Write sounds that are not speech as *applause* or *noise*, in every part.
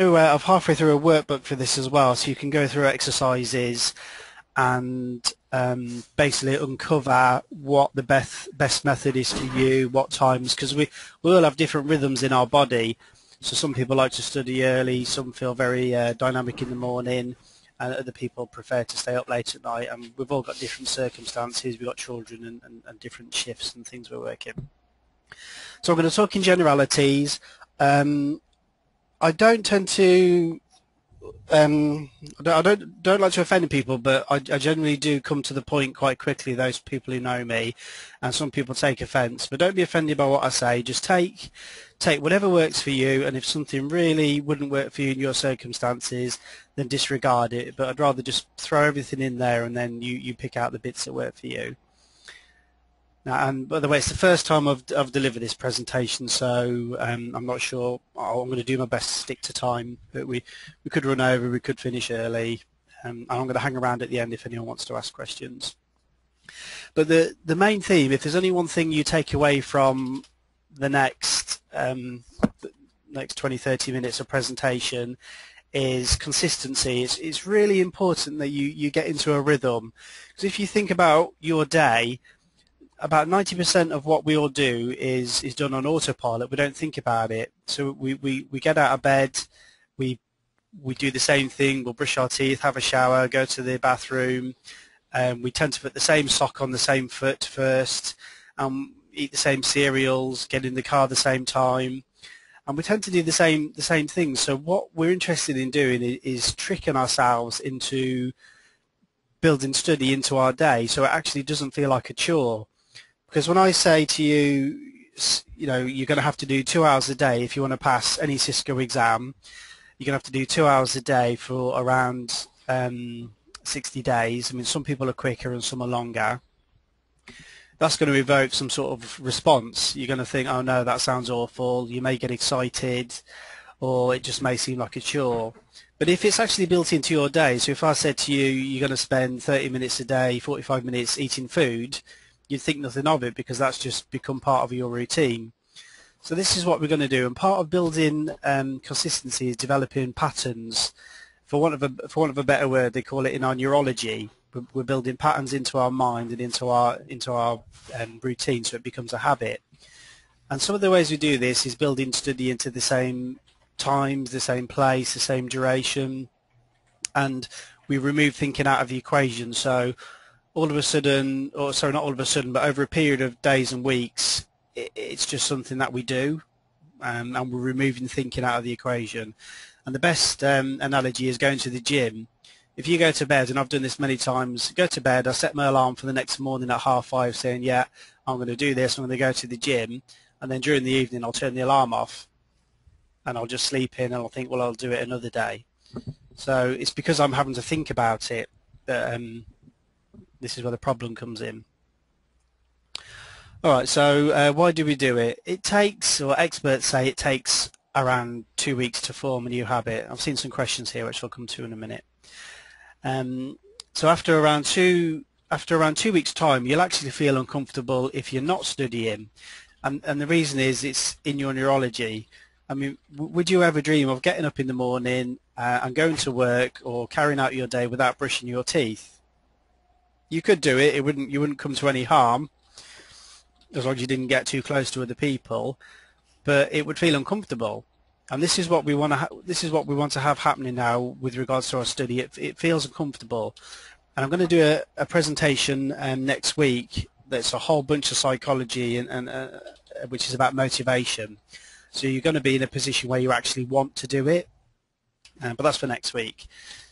uh, I've halfway through a workbook for this as well, so you can go through exercises and um, basically uncover what the best best method is for you, what times, because we we all have different rhythms in our body. So some people like to study early, some feel very uh, dynamic in the morning, and other people prefer to stay up late at night. And we've all got different circumstances. We've got children and, and, and different shifts and things we're working. So I'm going to talk in generalities. Um, I don't tend to um, I don't don't like to offend people, but I, I, generally do come to the point quite quickly. Those people who know me, and some people take offence, but don't be offended by what I say. Just take take whatever works for you, and if something really wouldn't work for you in your circumstances, then disregard it. But I'd rather just throw everything in there, and then you you pick out the bits that work for you. Now, and by the way, it's the first time I've, I've delivered this presentation, so um, I'm not sure. I'm going to do my best to stick to time. But we, we could run over, we could finish early, um, and I'm going to hang around at the end if anyone wants to ask questions. But the, the main theme, if there's only one thing you take away from the next um, the next 20, 30 minutes of presentation, is consistency. It's, it's really important that you, you get into a rhythm. Because if you think about your day, about 90% of what we all do is is done on autopilot. We don't think about it. So we, we, we get out of bed, we we do the same thing. We'll brush our teeth, have a shower, go to the bathroom. Um, we tend to put the same sock on the same foot first, and eat the same cereals, get in the car the same time, and we tend to do the same the same things. So what we're interested in doing is, is tricking ourselves into building study into our day, so it actually doesn't feel like a chore. Because when I say to you, you know, you're going to have to do two hours a day if you want to pass any Cisco exam, you're going to have to do two hours a day for around um, 60 days. I mean, some people are quicker and some are longer. That's going to evoke some sort of response. You're going to think, oh no, that sounds awful. You may get excited or it just may seem like a chore. But if it's actually built into your day, so if I said to you, you're going to spend 30 minutes a day, 45 minutes eating food, you'd think nothing of it because that's just become part of your routine. So this is what we're going to do, and part of building um, consistency is developing patterns. For want of a for want of a better word, they call it in our neurology. We're, we're building patterns into our mind and into our into our um, routine, so it becomes a habit. And some of the ways we do this is building study into the same times, the same place, the same duration, and we remove thinking out of the equation. So all of a sudden, or sorry, not all of a sudden, but over a period of days and weeks, it, it's just something that we do, um, and we're removing thinking out of the equation. And the best um, analogy is going to the gym. If you go to bed, and I've done this many times, go to bed, I set my alarm for the next morning at half five saying, yeah, I'm going to do this, I'm going to go to the gym, and then during the evening I'll turn the alarm off, and I'll just sleep in, and I'll think, well, I'll do it another day. So it's because I'm having to think about it that um, this is where the problem comes in. All right, so uh, why do we do it? It takes, or experts say it takes around two weeks to form a new habit. I've seen some questions here, which I'll come to in a minute. Um, so after around two after around two weeks' time, you'll actually feel uncomfortable if you're not studying, and and the reason is it's in your neurology. I mean, would you ever dream of getting up in the morning uh, and going to work or carrying out your day without brushing your teeth? You could do it. It wouldn't you wouldn't come to any harm as long as you didn't get too close to other people. But it would feel uncomfortable, and this is what we want to. this is what we want to have happening now with regards to our study. It, it feels uncomfortable, and I'm going to do a, a presentation um, next week. That's a whole bunch of psychology and, and uh, which is about motivation. So you're going to be in a position where you actually want to do it, uh, but that's for next week.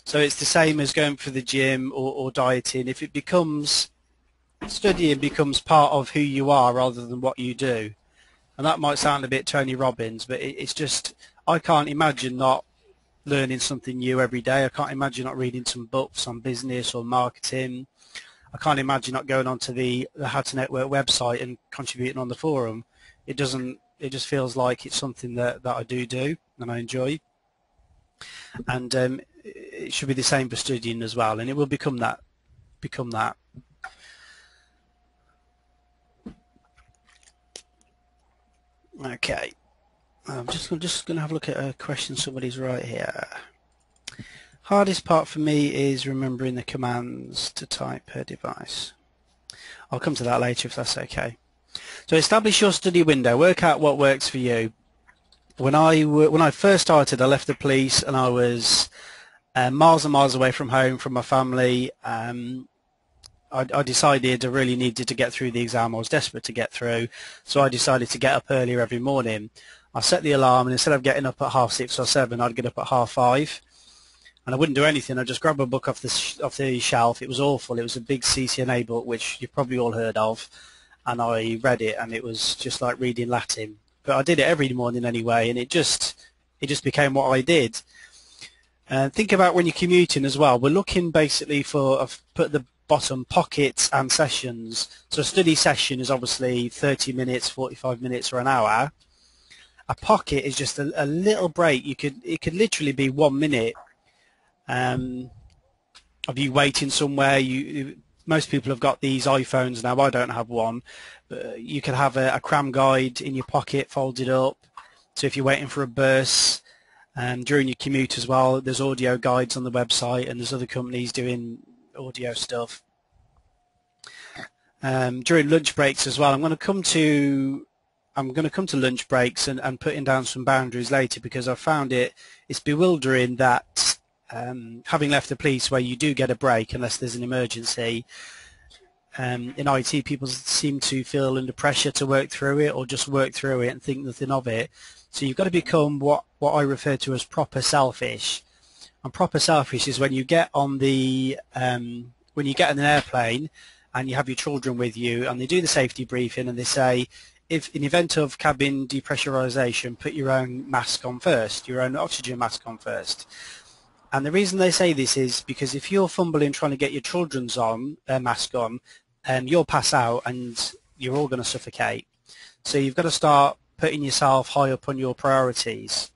So it's the same as going for the gym or, or dieting. If it becomes studying becomes part of who you are rather than what you do, and that might sound a bit Tony Robbins, but it, it's just I can't imagine not learning something new every day. I can't imagine not reading some books on business or marketing. I can't imagine not going onto the, the How to Network website and contributing on the forum. It doesn't. It just feels like it's something that, that I do do and I enjoy. And um, it should be the same for studying as well, and it will become that. Become that. Okay. I'm just, I'm just going to have a look at a question somebody's right here. Hardest part for me is remembering the commands to type per device. I'll come to that later if that's okay. So establish your study window. Work out what works for you. When I when I first started, I left the police and I was uh, miles and miles away from home, from my family. Um, I, I, decided I really needed to get through the exam. I was desperate to get through, so I decided to get up earlier every morning. I set the alarm, and instead of getting up at half six or seven, I'd get up at half five and I wouldn't do anything. I'd just grab a book off the off the shelf. It was awful. It was a big CCNA book, which you've probably all heard of, and I read it, and it was just like reading Latin. But I did it every morning anyway, and it just it just became what I did. And think about when you're commuting as well. We're looking basically for I've put the bottom pockets and sessions. So a study session is obviously 30 minutes, 45 minutes, or an hour. A pocket is just a, a little break. You could it could literally be one minute um, of you waiting somewhere. You most people have got these iPhones now. I don't have one, but you can have a, a cram guide in your pocket, folded up. So if you're waiting for a bus, um, during your commute as well, there's audio guides on the website, and there's other companies doing audio stuff. Um, during lunch breaks as well, I'm going to come to I'm going to come to lunch breaks and, and putting down some boundaries later because I found it it's bewildering that um, having left the police where you do get a break unless there's an emergency, um, in IT people seem to feel under pressure to work through it or just work through it and think nothing of it. So you've got to become what, what I refer to as proper selfish. And proper selfish is when you get on the um, when you get in an airplane and you have your children with you and they do the safety briefing and they say if in event of cabin depressurization put your own mask on first, your own oxygen mask on first. And the reason they say this is because if you're fumbling trying to get your children's on uh, mask on, um, you'll pass out and you're all going to suffocate. So you've got to start putting yourself high up on your priorities.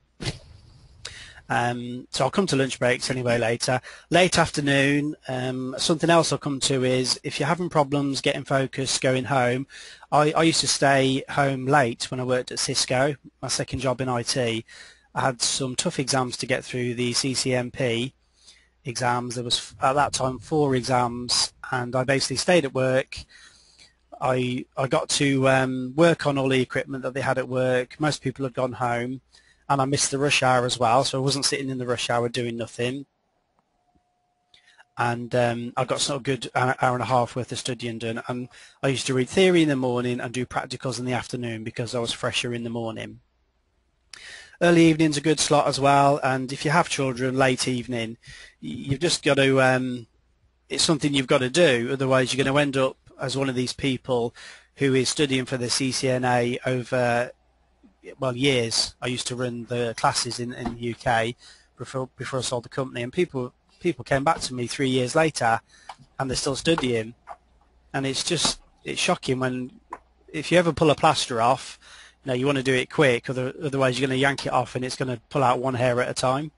Um, so I'll come to lunch breaks anyway later. Late afternoon, um, something else I'll come to is if you're having problems getting focused, going home. I, I used to stay home late when I worked at Cisco, my second job in IT, I had some tough exams to get through the CCNP exams. There was at that time four exams, and I basically stayed at work. I I got to um, work on all the equipment that they had at work. Most people had gone home, and I missed the rush hour as well, so I wasn't sitting in the rush hour doing nothing. And um, I got sort of good hour and a half worth of studying done. And I used to read theory in the morning and do practicals in the afternoon because I was fresher in the morning. Early evening's a good slot as well, and if you have children, late evening, you've just got to. Um, it's something you've got to do. Otherwise, you're going to end up as one of these people who is studying for the CCNA over well years. I used to run the classes in, in the UK before before I sold the company, and people people came back to me three years later, and they're still studying, and it's just it's shocking when if you ever pull a plaster off no, you want to do it quick, otherwise you're going to yank it off and it's going to pull out one hair at a time.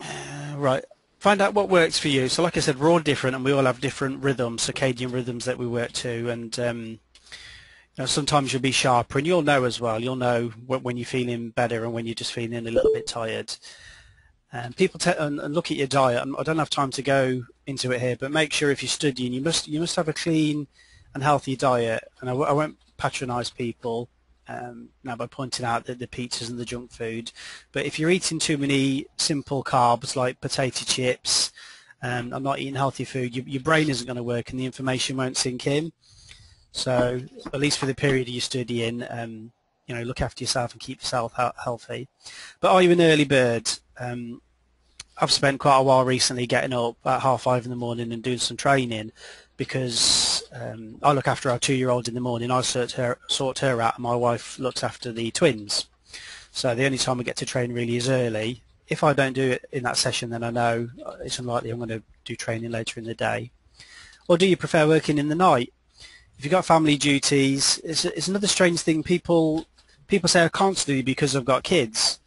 Uh, right, find out what works for you. So like I said, we're all different and we all have different rhythms, circadian rhythms that we work to. And um, you know, sometimes you'll be sharper and you'll know as well. You'll know when you're feeling better and when you're just feeling a little bit tired. And people te- and, and look at your diet. I don't have time to go into it here, but make sure if you're studying, you must you must have a clean and healthy diet. And I won't patronise people um, now by pointing out that the pizzas and the junk food, but if you're eating too many simple carbs like potato chips, um, and not eating healthy food, you, your brain isn't going to work and the information won't sink in. So at least for the period you're studying, um, you know, look after yourself and keep yourself healthy. But are you an early bird? Um, I've spent quite a while recently getting up at half five in the morning and doing some training because um, I look after our two-year-old in the morning. I sort her, sort her out, and my wife looks after the twins. So the only time I get to train really is early. If I don't do it in that session, then I know it's unlikely I'm going to do training later in the day. Or do you prefer working in the night? If you've got family duties, it's, it's another strange thing. People people say I can't study because I've got kids,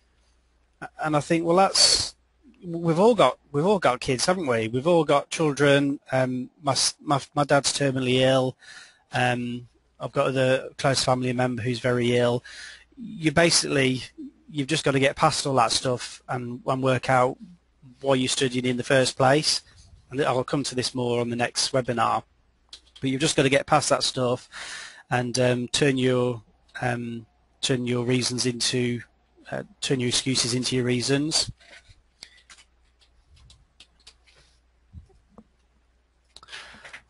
and I think, well, that's we've all got we've all got kids, haven't we? We've all got children. Um, my my my dad's terminally ill. Um, I've got a close family member who's very ill. You basically, you've just got to get past all that stuff and, and work out why you're studying in the first place. And I'll come to this more on the next webinar. But you've just got to get past that stuff and um, turn your um, turn your reasons into uh, turn your excuses into your reasons.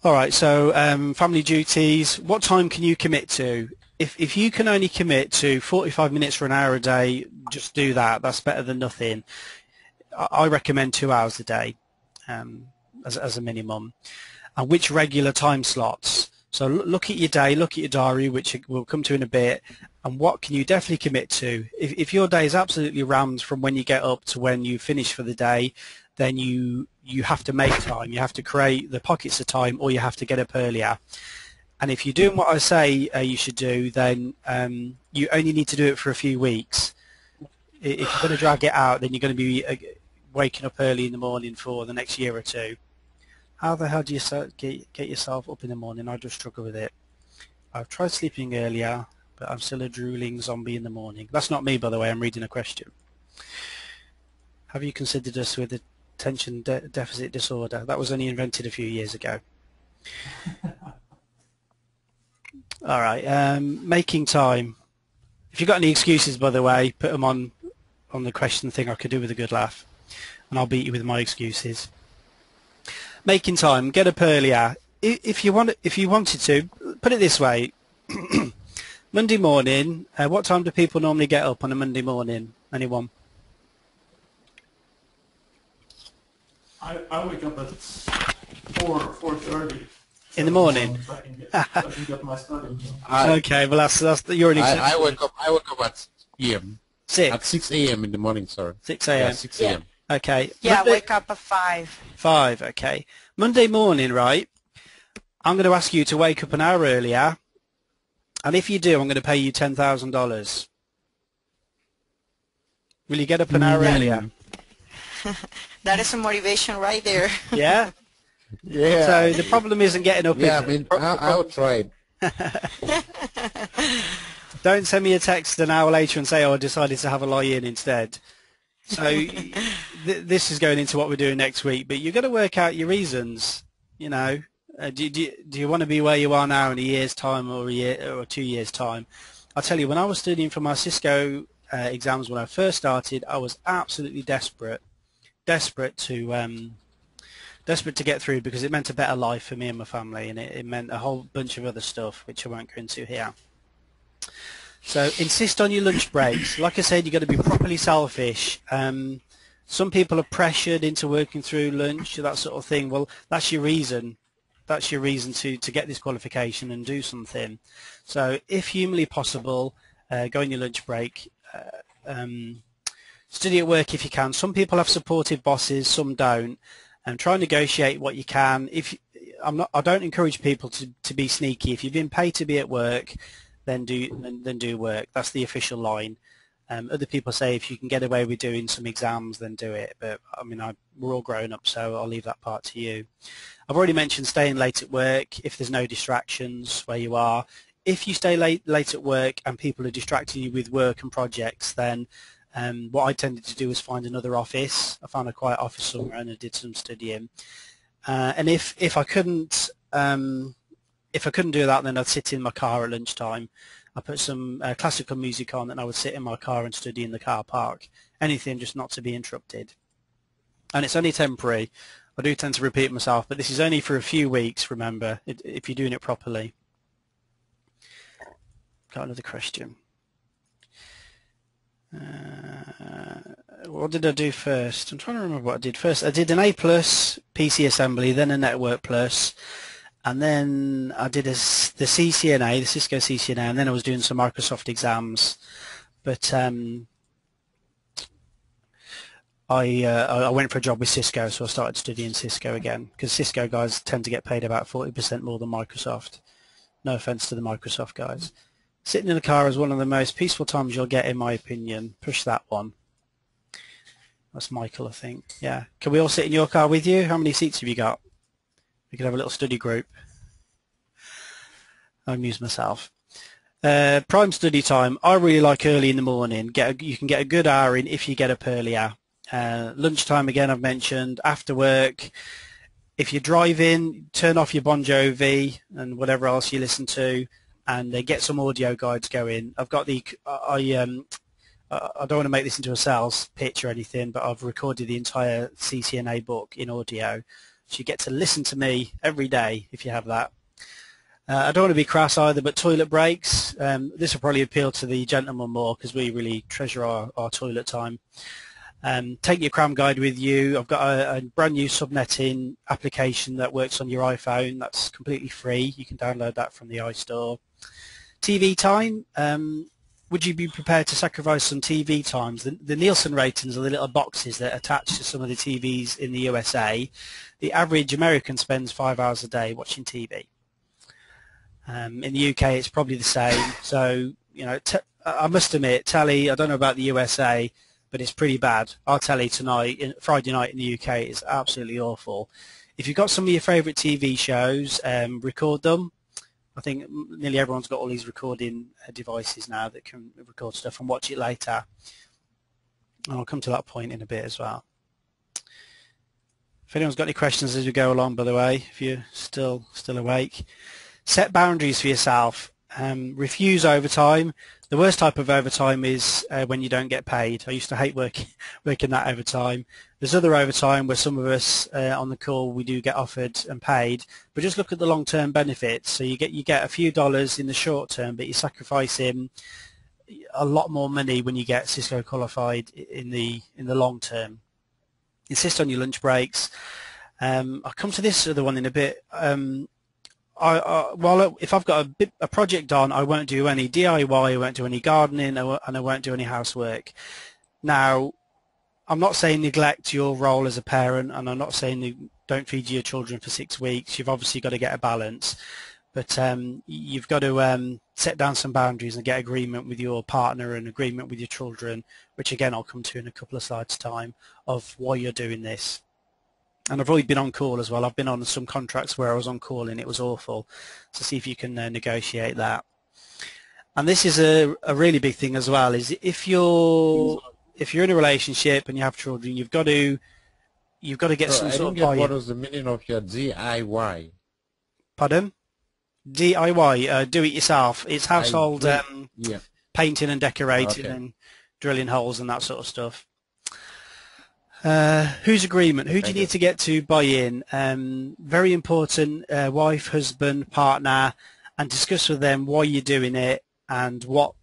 All right, so um, family duties, what time can you commit to? If, if you can only commit to 45 minutes for an hour a day, just do that. That's better than nothing. I, I recommend two hours a day um, as, as a minimum. And which regular time slots? So look at your day, look at your diary, which we'll come to in a bit, and what can you definitely commit to? If, if your day is absolutely rammed from when you get up to when you finish for the day, then you you have to make time. You have to create the pockets of time, or you have to get up earlier. And if you're doing what I say uh, you should do, then um, you only need to do it for a few weeks. If you're going to drag it out, then you're going to be uh, waking up early in the morning for the next year or two. How the hell do you get, get yourself up in the morning? I just struggle with it. I've tried sleeping earlier, but I'm still a drooling zombie in the morning. That's not me, by the way. I'm reading a question. Have you considered us with attention de deficit disorder. That was only invented a few years ago. *laughs* All right, um, making time. If you've got any excuses, by the way, put them on on the question thing. I could do with a good laugh, and I'll beat you with my excuses. Making time. Get up earlier. If you want, if you wanted to, put it this way. *clears throat* Monday morning. Uh, what time do people normally get up on a Monday morning? Anyone? I, I wake up at four four thirty. In the morning. So I can get, so I can get my study. I, okay, well that's that's you're an I, exception. I wake up. I wake up at p.m. Six. At six a.m. in the morning. Sorry. Six a.m. Yeah, a.m. six a.m. Okay. Yeah, Monday- wake up at five. Five. Okay. Monday morning, right? I'm going to ask you to wake up an hour earlier, and if you do, I'm going to pay you ten thousand dollars. Will you get up an hour Mm. earlier? *laughs* That is a motivation right there. *laughs* Yeah. Yeah. So the problem isn't getting up. yeah, is I it? mean, Pro- I, I'll try. *laughs* Don't send me a text an hour later and say, "Oh, I decided to have a lie-in instead." So *laughs* th- this is going into what we're doing next week, but you've got to work out your reasons. You know, uh, do, do, do you want to be where you are now in a year's time or a year or two years' time? I'll tell you, when I was studying for my Cisco uh, exams when I first started, I was absolutely desperate, desperate to um, desperate to get through because it meant a better life for me and my family, and it, it meant a whole bunch of other stuff which I won't go into here. So insist on your lunch breaks. Like I said, you've got to be properly selfish. Um, some people are pressured into working through lunch, that sort of thing. Well, that's your reason. That's your reason to, to get this qualification and do something. So if humanly possible, uh, go on your lunch break. Uh, um, study at work if you can. Some people have supportive bosses, some don't. And try and negotiate what you can. If I'm not, I don't encourage people to, to be sneaky. If you've been paid to be at work, then do then, then do work. That's the official line. Um, other people say if you can get away with doing some exams, then do it. But I mean, I, we're all grown up, so I'll leave that part to you. I've already mentioned staying late at work if there's no distractions where you are. If you stay late late at work and people are distracting you with work and projects, then um, what I tended to do was find another office. I found a quiet office somewhere and I did some studying. Uh, and if if I couldn't um, if I couldn't do that, then I'd sit in my car at lunchtime. I put some uh, classical music on, and I would sit in my car and study in the car park. Anything just not to be interrupted. And it's only temporary. I do tend to repeat myself, but this is only for a few weeks. Remember, if you're doing it properly. Got another question. Uh, what did I do first? I'm trying to remember what I did first. I did an A plus PC assembly, then a network plus, and then I did a, the CCNA, the Cisco CCNA, and then I was doing some Microsoft exams. But um, I uh, I went for a job with Cisco, so I started studying Cisco again because Cisco guys tend to get paid about 40% more than Microsoft. No offense to the Microsoft guys. Sitting in a car is one of the most peaceful times you'll get, in my opinion. Push that one. That's Michael, I think. Yeah. Can we all sit in your car with you? How many seats have you got? We could have a little study group. I amuse myself. Uh, prime study time. I really like early in the morning. Get a, you can get a good hour in if you get up earlier. Uh, lunchtime again. I've mentioned after work. If you're driving, turn off your Bon Jovi and whatever else you listen to, and uh, get some audio guides going. I've got the I um I don't want to make this into a sales pitch or anything, but I've recorded the entire CCNA book in audio, so you get to listen to me every day if you have that. Uh, I don't want to be crass either, but toilet breaks, um, this will probably appeal to the gentleman more because we really treasure our, our toilet time. Um, take your cram guide with you. I've got a, a, brand new subnetting application that works on your iPhone. That's completely free. You can download that from the iStore. TV time. Um, would you be prepared to sacrifice some TV times? The, the, Nielsen ratings are the little boxes that attach to some of the TVs in the USA. The average American spends five hours a day watching TV. Um, in the UK, it's probably the same. So, you know, I must admit, telly, I don't know about the USA, but it's pretty bad. Our telly tonight, Friday night in the UK, is absolutely awful. If you've got some of your favourite TV shows, um, record them. I think nearly everyone's got all these recording uh, devices now that can record stuff and watch it later. And I'll come to that point in a bit as well. If anyone's got any questions as we go along, by the way, if you're still still awake, set boundaries for yourself. Um, refuse overtime. The worst type of overtime is uh, when you don't get paid. I used to hate working *laughs* working that overtime. There's other overtime where some of us uh, on the call we do get offered and paid, but just look at the long-term benefits. So you get you get a few dollars in the short term, but you're sacrificing a lot more money when you get Cisco qualified in the in the long term. Insist on your lunch breaks. Um, I'll come to this other one in a bit. Um, I, I, well, if I've got a, a project on, I won't do any DIY, I won't do any gardening, and I won't do any housework. Now, I'm not saying neglect your role as a parent, and I'm not saying don't feed your children for six weeks. You've obviously got to get a balance, but um, you've got to um, set down some boundaries and get agreement with your partner and agreement with your children, which again I'll come to in a couple of slides' time, of why you're doing this and I've already been on call as well. I've been on some contracts where I was on call and it was awful. So see if you can uh, negotiate that. And this is a, a really big thing as well. Is if you're if you're in a relationship and you have children, you've got to you've got to get so some I sort of. What was the meaning of your DIY? Pardon? DIY, uh, do it yourself. It's household um, yeah. painting and decorating Okay. and drilling holes and that sort of stuff. Uh, whose agreement? Who do you need to get to buy in? Um, very important. Uh, wife, husband, partner, and discuss with them why you're doing it and what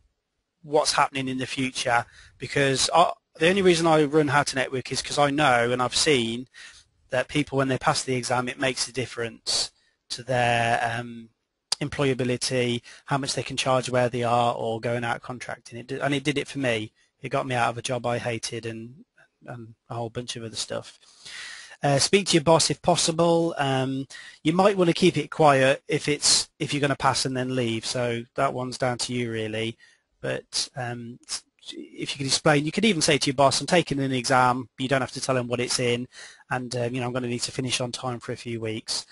what's happening in the future. Because I, the only reason I run How to Network is because I know and I've seen that people, when they pass the exam, it makes a difference to their um, employability, how much they can charge where they are, or going out contracting. It did, and it did it for me. It got me out of a job I hated and and a whole bunch of other stuff. Uh, speak to your boss if possible. Um, you might want to keep it quiet if it's if you're going to pass and then leave. So that one's down to you really. But um, if you could explain, you could even say to your boss, "I'm taking an exam." You don't have to tell them what it's in, and um, you know I'm going to need to finish on time for a few weeks.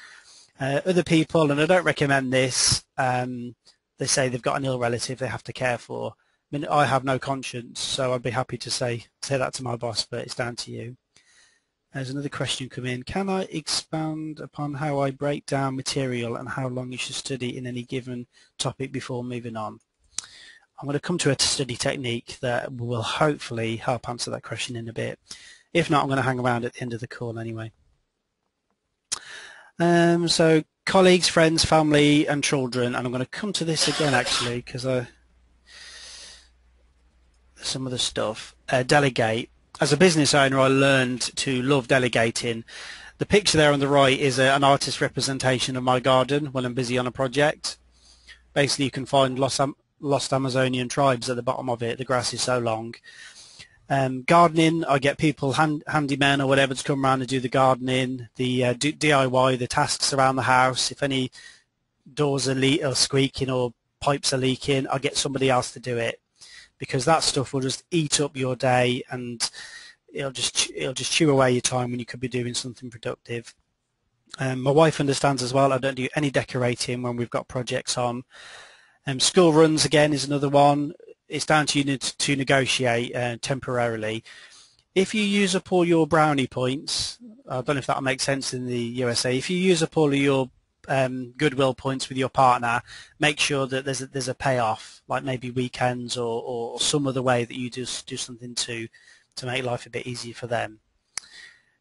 Uh, other people, and I don't recommend this. Um, they say they've got an ill relative they have to care for. I mean, I have no conscience, so I'd be happy to say say that to my boss, but it's down to you. There's another question come in. Can I expand upon how I break down material and how long you should study in any given topic before moving on? I'm going to come to a study technique that will hopefully help answer that question in a bit. If not, I'm going to hang around at the end of the call anyway. Um, so colleagues, friends, family and children, and I'm going to come to this again actually because I some of the stuff. Uh, delegate. As a business owner, I learned to love delegating. The picture there on the right is a, an artist representation of my garden when I'm busy on a project. Basically, you can find lost, Am- lost Amazonian tribes at the bottom of it. The grass is so long. Um, gardening, I get people, hand, handymen or whatever, to come around and do the gardening, the uh, DIY, the tasks around the house. If any doors are, le- are squeaking or pipes are leaking, I get somebody else to do it because that stuff will just eat up your day and it'll just it'll just chew away your time when you could be doing something productive. Um, my wife understands as well. I don't do any decorating when we've got projects on. Um, school runs again is another one. It's down to you to negotiate uh, temporarily. If you use up all your brownie points, I don't know if that makes sense in the USA. If you use up all of your um, goodwill points with your partner, make sure that there's a, there's a payoff, like maybe weekends or, or some other way that you just do something to to make life a bit easier for them.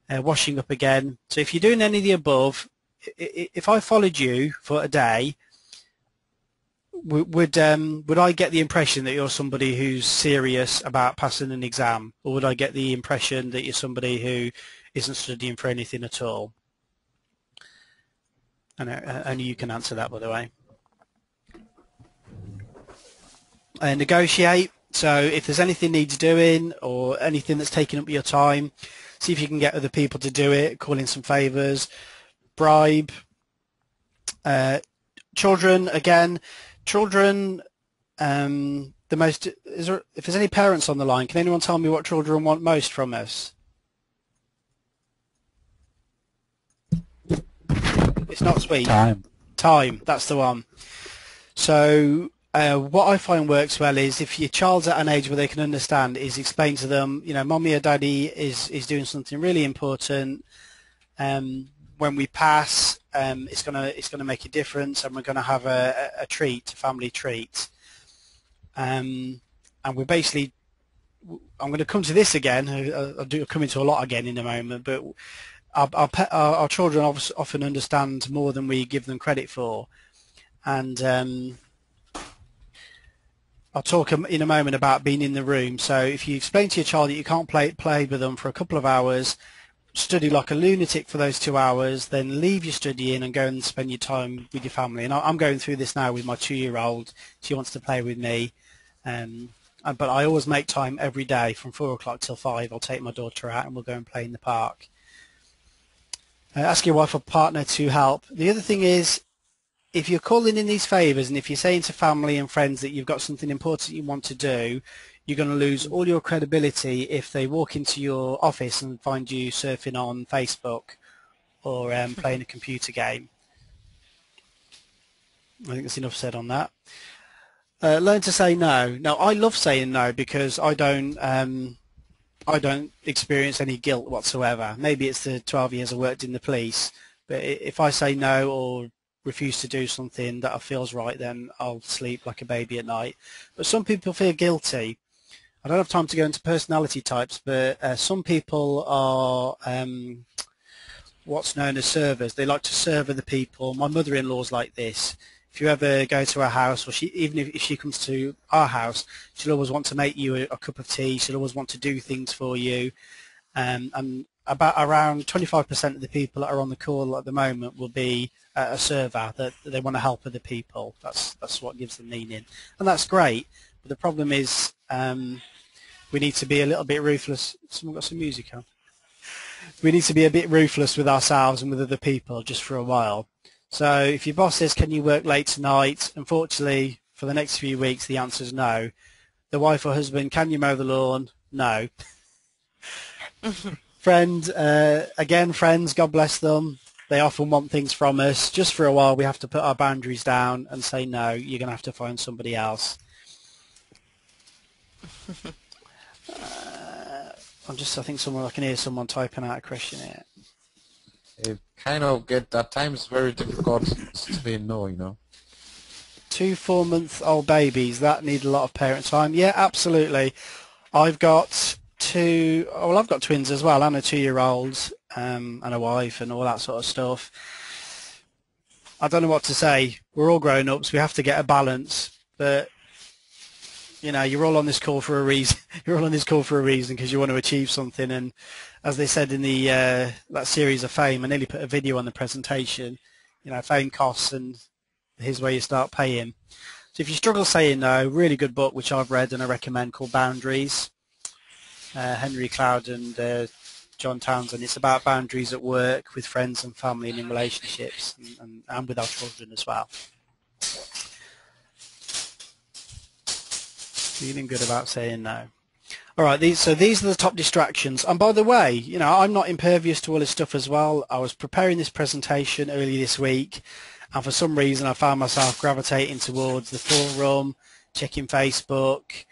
Uh, washing up again. So if you're doing any of the above, if I followed you for a day, would um, would I get the impression that you're somebody who's serious about passing an exam, or would I get the impression that you're somebody who isn't studying for anything at all? And uh, only you can answer that, by the way. Uh, negotiate. So if there's anything needs doing or anything that's taking up your time, see if you can get other people to do it. Call in some favours. Bribe. Uh, children again children, um, the most, is there, if there's any parents on the line, can anyone tell me what children want most from us? It's not sweet. Time. Time, that's the one. So uh, what I find works well is if your child's at an age where they can understand is explain to them, you know, mommy or daddy is, is doing something really important. Um, when we pass, um, it's gonna it's gonna make a difference, and we're gonna have a, a, a treat, a family treat. Um, and we're basically, I'm going to come to this again. I'll do come into a lot again in a moment, but our our, our, our children often understand more than we give them credit for, and um, I'll talk in a moment about being in the room. So if you explain to your child that you can't play play with them for a couple of hours, study like a lunatic for those two hours, then leave your studying and go and spend your time with your family. And I'm going through this now with my two-year-old. She wants to play with me. Um, but I always make time every day from 4 o'clock till 5. I'll take my daughter out and we'll go and play in the park. Uh, ask your wife or partner to help. The other thing is, if you're calling in these favours and if you're saying to family and friends that you've got something important you want to do, you're going to lose all your credibility if they walk into your office and find you surfing on Facebook or um, *laughs* playing a computer game. I think that's enough said on that. Uh, learn to say no. Now, I love saying no because I don't, um, I don't experience any guilt whatsoever. Maybe it's the 12 years I worked in the police, but if I say no or refuse to do something that I feels right, then I'll sleep like a baby at night. But some people feel guilty I don't have time to go into personality types, but uh, some people are um, what's known as servers. They like to serve other people. My mother-in-law's like this. If you ever go to her house, or she, even if, if she comes to our house, she'll always want to make you a, a cup of tea. She'll always want to do things for you. Um, and about around 25% of the people that are on the call at the moment will be uh, a server that they want to help other people. That's that's what gives them meaning, and that's great. But the problem is um, we need to be a little bit ruthless. Someone got some music on. We need to be a bit ruthless with ourselves and with other people just for a while. So if your boss says, can you work late tonight? Unfortunately, for the next few weeks, the answer is no. The wife or husband, can you mow the lawn? No. *laughs* Friend, uh, again, friends, God bless them. They often want things from us. Just for a while, we have to put our boundaries down and say, no, you're going to have to find somebody else. *laughs* Uh, I'm just, I think someone, I can hear someone typing out a question here. It kind of get, at times, very difficult to be no, you know. Two four-month-old babies, that need a lot of parent time. Yeah, absolutely. I've got two. well, I've got twins as well, and a two-year-old, um, and a wife, and all that sort of stuff. I don't know what to say. We're all grown-ups. We have to get a balance, but you know, you're all on this call for a reason. *laughs* You're all on this call for a reason because you want to achieve something. And as they said in the uh, that series of Fame, I nearly put a video on the presentation. You know, fame costs, and here's where you start paying. So if you struggle saying no, really good book which I've read and I recommend called Boundaries. Uh, Henry Cloud and uh, John Townsend. It's about boundaries at work, with friends and family, and in relationships, and, and, and with our children as well. Feeling good about saying no. All right, these, so these are the top distractions. And by the way, you know, I'm not impervious to all this stuff as well. I was preparing this presentation early this week, and for some reason I found myself gravitating towards the forum, checking Facebook,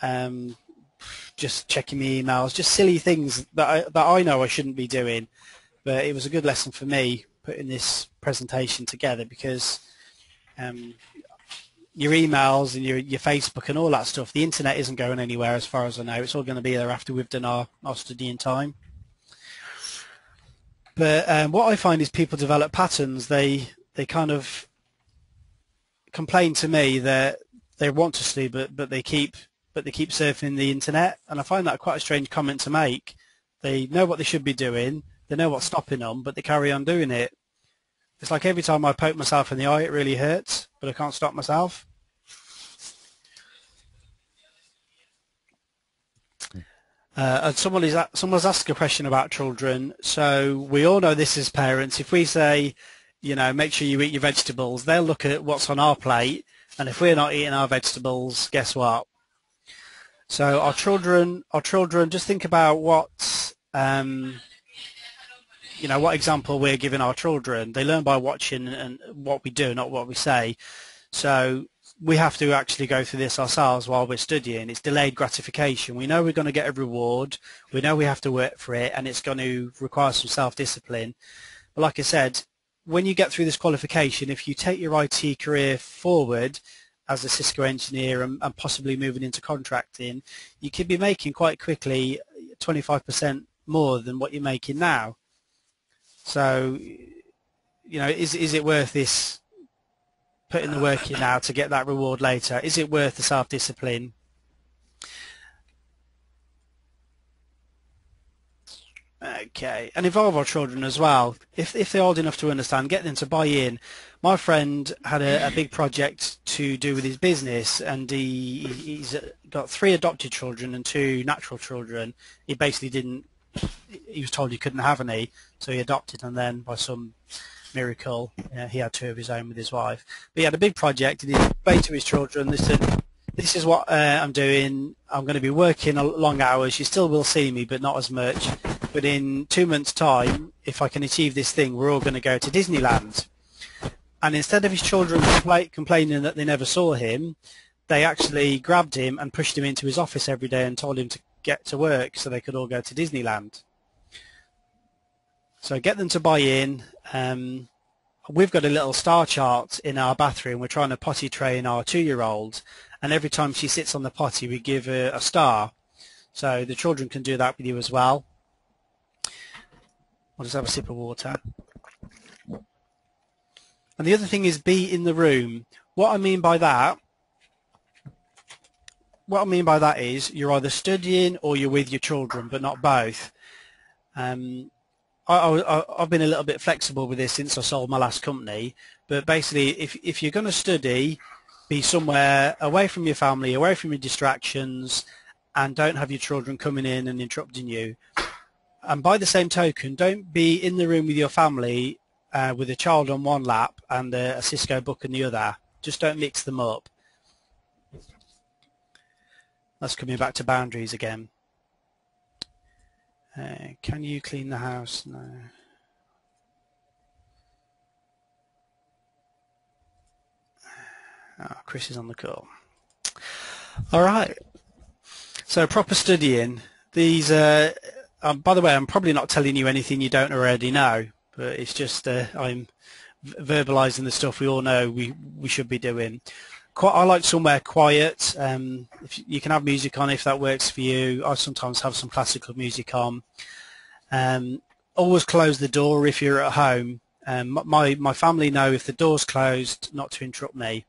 um, just checking my emails, just silly things that I, that I know I shouldn't be doing. But it was a good lesson for me putting this presentation together because um, your emails and your your Facebook and all that stuff, the internet isn't going anywhere as far as I know. It's all going to be there after we've done our, our studying time. But um, what I find is people develop patterns. They they kind of complain to me that they want to study, but but they keep but they keep surfing the internet, and I find that quite a strange comment to make. They know what they should be doing, they know what's stopping them, but they carry on doing it. It's like every time I poke myself in the eye, it really hurts, but I can't stop myself. Uh, and someone is someone's asked a question about children. So we all know this as parents. If we say, you know, make sure you eat your vegetables, they'll look at what's on our plate, and if we're not eating our vegetables, guess what? So our children, our children, just think about what um, you know, what example we're giving our children. They learn by watching and what we do, not what we say. So we have to actually go through this ourselves while we're studying. It's delayed gratification. We know we're going to get a reward. We know we have to work for it, and it's going to require some self-discipline. But like I said, when you get through this qualification, if you take your IT career forward as a Cisco engineer and, and possibly moving into contracting, you could be making quite quickly 25% more than what you're making now. So, you know, is is it worth this putting the work in now to get that reward later? Is it worth the self-discipline? Okay, and involve our children as well. If if they're old enough to understand, get them to buy in. My friend had a, a big project to do with his business, and he he's got three adopted children and two natural children. He basically didn't he was told he couldn't have any, so he adopted, and then by some miracle, uh, he had two of his own with his wife. But he had a big project, and he explained to his children, said, this is what uh, I'm doing. I'm going to be working long hours. You still will see me, but not as much. But in two months' time, if I can achieve this thing, we're all going to go to Disneyland. And instead of his children compla- complaining that they never saw him, they actually grabbed him and pushed him into his office every day and told him to get to work so they could all go to Disneyland. So get them to buy in. Um, we've got a little star chart in our bathroom. We're trying to potty train our two-year-old, and every time she sits on the potty, we give her a star. So the children can do that with you as well. I'll just have a sip of water. And the other thing is be in the room. What I mean by that what I mean by that is you're either studying or you're with your children, but not both. Um, I, have been a little bit flexible with this since I sold my last company, but basically, if if you're going to study, be somewhere away from your family, away from your distractions, and don't have your children coming in and interrupting you. And by the same token, don't be in the room with your family uh, with a child on one lap and a, a Cisco book on the other. Just don't mix them up. That's coming back to boundaries again. Uh, can you clean the house? No. Oh, Chris is on the call. All right. So proper studying. These, uh, um, by the way, I'm probably not telling you anything you don't already know, but it's just uh, I'm verbalizing the stuff we all know we we should be doing quite, I like somewhere quiet. Um, if you can have music on if that works for you. I sometimes have some classical music on. Um, always close the door if you're at home. Um, my my family know if the door's closed not to interrupt me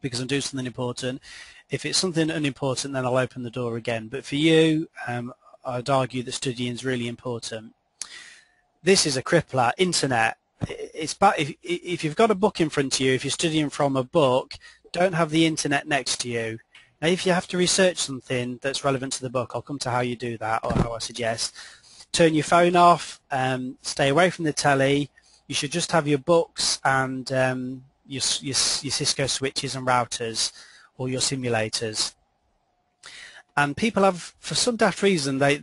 because I'm doing something important. If it's something unimportant, then I'll open the door again. But for you, um, I'd argue that studying is really important. This is a crippler. Internet it's bad if, if you've got a book in front of you, if you're studying from a book, don't have the internet next to you. Now, if you have to research something that's relevant to the book, I'll come to how you do that or how I suggest. Turn your phone off, um, stay away from the telly. You should just have your books and um, your, your, your Cisco switches and routers or your simulators. and people have, for some daft reason, they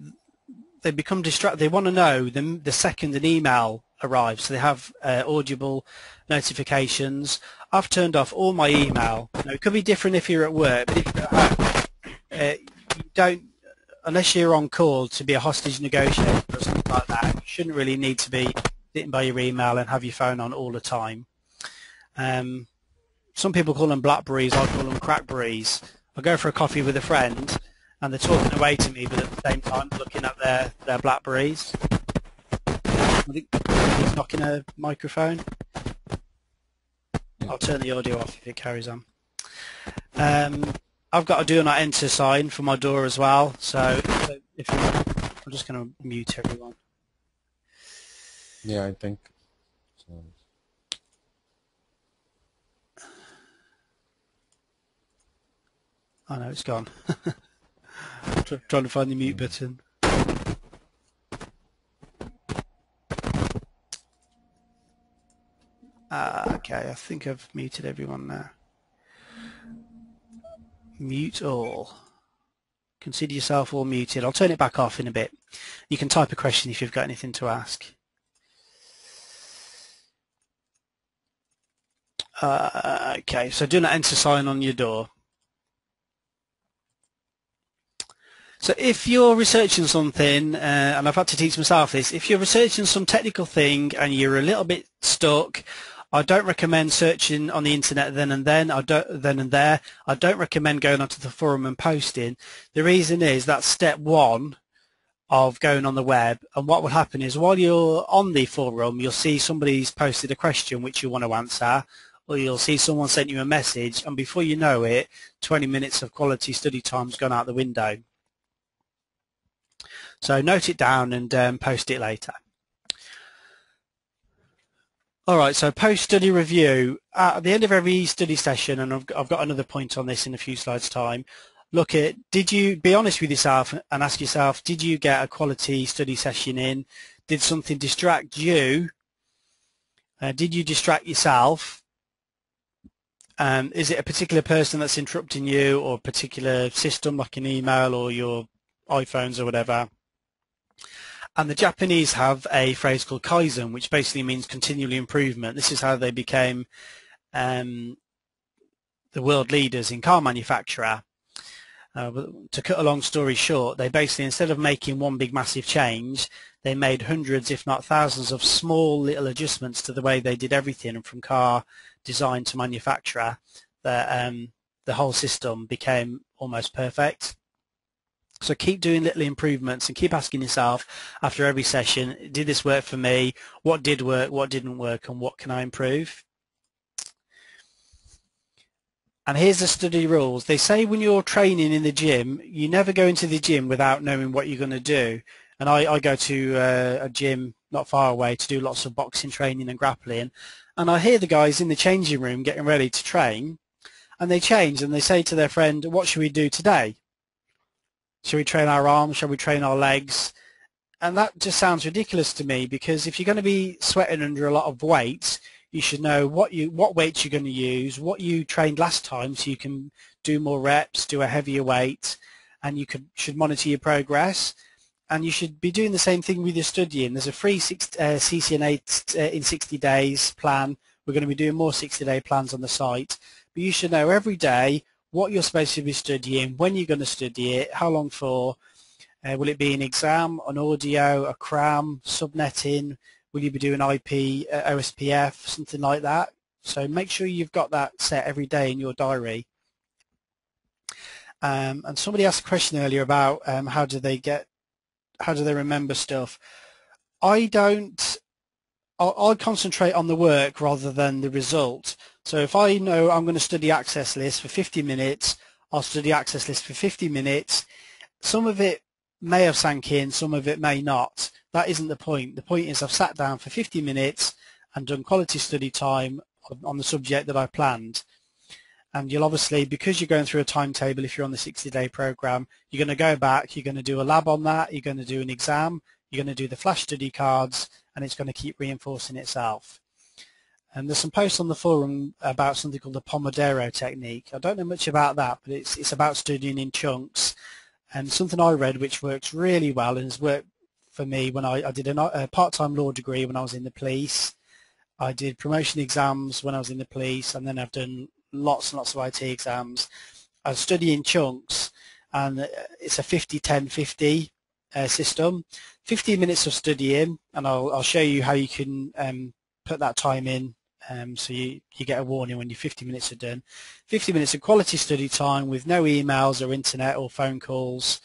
they become distracted. They want to know the, the second an email arrives, so they have uh, audible notifications. I've turned off all my email. It could be different if you're at work, but if you're at uh, you don't, unless you're on call to be a hostage negotiator or something like that, you shouldn't really need to be sitting by your email and have your phone on all the time. Um, some people call them blackberries, I call them crackberries. I go for a coffee with a friend and they're talking away to me, but at the same time looking at their, their blackberries. I think he's knocking a microphone. I'll turn the audio off if it carries on. Um, I've got a do not enter sign for my door as well, so if you, I'm just going to mute everyone. Yeah, I think. So. I know it's gone. *laughs* trying to find the mute button. Uh, okay, I think I've muted everyone now. Mute all. Consider yourself all muted. I'll turn it back off in a bit. You can type a question if you've got anything to ask. Uh, okay, so do not enter sign on your door. So if you're researching something, uh, and I've had to teach myself this, if you're researching some technical thing and you're a little bit stuck, I don't recommend searching on the internet then and then. I don't then and there. I don't recommend going onto the forum and posting. The reason is that's step one of going on the web. And what will happen is while you're on the forum, you'll see somebody's posted a question which you want to answer, or you'll see someone sent you a message, and before you know it, 20 minutes of quality study time's gone out the window. So note it down and um, post it later. All right, so post-study review. At the end of every study session, and I've, I've got another point on this in a few slides' time, look at, did you, be honest with yourself and ask yourself, did you get a quality study session in? Did something distract you? Uh, did you distract yourself? Um, is it a particular person that's interrupting you or a particular system like an email or your iPhones or whatever? And the Japanese have a phrase called Kaizen, which basically means continually improvement. This is how they became um, the world leaders in car manufacturer. Uh, to cut a long story short, they basically, instead of making one big massive change, they made hundreds, if not thousands, of small little adjustments to the way they did everything from car design to manufacturer. That um, the whole system became almost perfect. So keep doing little improvements and keep asking yourself after every session, did this work for me? What did work? What didn't work? And what can I improve? And here's the study rules. They say when you're training in the gym, you never go into the gym without knowing what you're going to do. And I, I go to uh, a gym not far away to do lots of boxing training and grappling. And I hear the guys in the changing room getting ready to train. And they change and they say to their friend, what should we do today? Shall we train our arms? Shall we train our legs? And that just sounds ridiculous to me because if you're going to be sweating under a lot of weight, you should know what you what weights you're going to use, what you trained last time, so you can do more reps, do a heavier weight, and you could should monitor your progress. And you should be doing the same thing with your studying. There's a free six, uh, CCNA uh, in 60 days plan. We're going to be doing more 60-day plans on the site. But you should know every day what you're supposed to be studying, when you're going to study it, how long for, uh, will it be an exam, an audio, a cram, subnetting, will you be doing IP, uh, OSPF, something like that. So make sure you've got that set every day in your diary. Um, and somebody asked a question earlier about um, how do they get, how do they remember stuff. I don't, I, I concentrate on the work rather than the result. So if I know I'm going to study access list for 50 minutes, I'll study access list for 50 minutes. Some of it may have sank in, some of it may not. That isn't the point. The point is I've sat down for 50 minutes and done quality study time on the subject that I planned. And you'll obviously, because you're going through a timetable, if you're on the 60-day program, you're going to go back, you're going to do a lab on that, you're going to do an exam, you're going to do the flash study cards, and it's going to keep reinforcing itself. And there's some posts on the forum about something called the Pomodoro technique. I don't know much about that, but it's it's about studying in chunks. And something I read which works really well and has worked for me when I, I did a, a part-time law degree when I was in the police. I did promotion exams when I was in the police, and then I've done lots and lots of IT exams. I study in chunks, and it's a 50-10-50 uh, system. 15 minutes of studying, and I'll, I'll show you how you can um, put that time in um, so you, you get a warning when your 50 minutes are done. 50 minutes of quality study time with no emails or internet or phone calls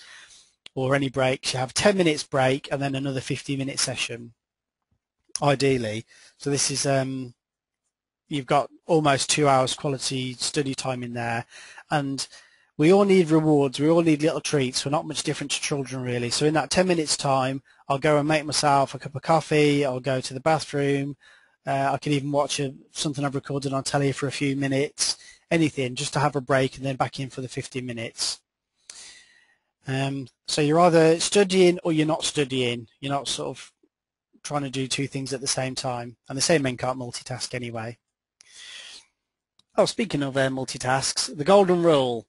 or any breaks. You have 10 minutes break and then another 50 minute session, ideally. So this is, um, you've got almost two hours quality study time in there. And we all need rewards. We all need little treats. We're not much different to children, really. So in that 10 minutes time, I'll go and make myself a cup of coffee. I'll go to the bathroom. Uh, I can even watch a, something I've recorded on telly for a few minutes, anything, just to have a break and then back in for the 15 minutes. Um, so you're either studying or you're not studying. You're not sort of trying to do two things at the same time. And the same men can't multitask anyway. Oh, speaking of uh, multitasks, the golden rule.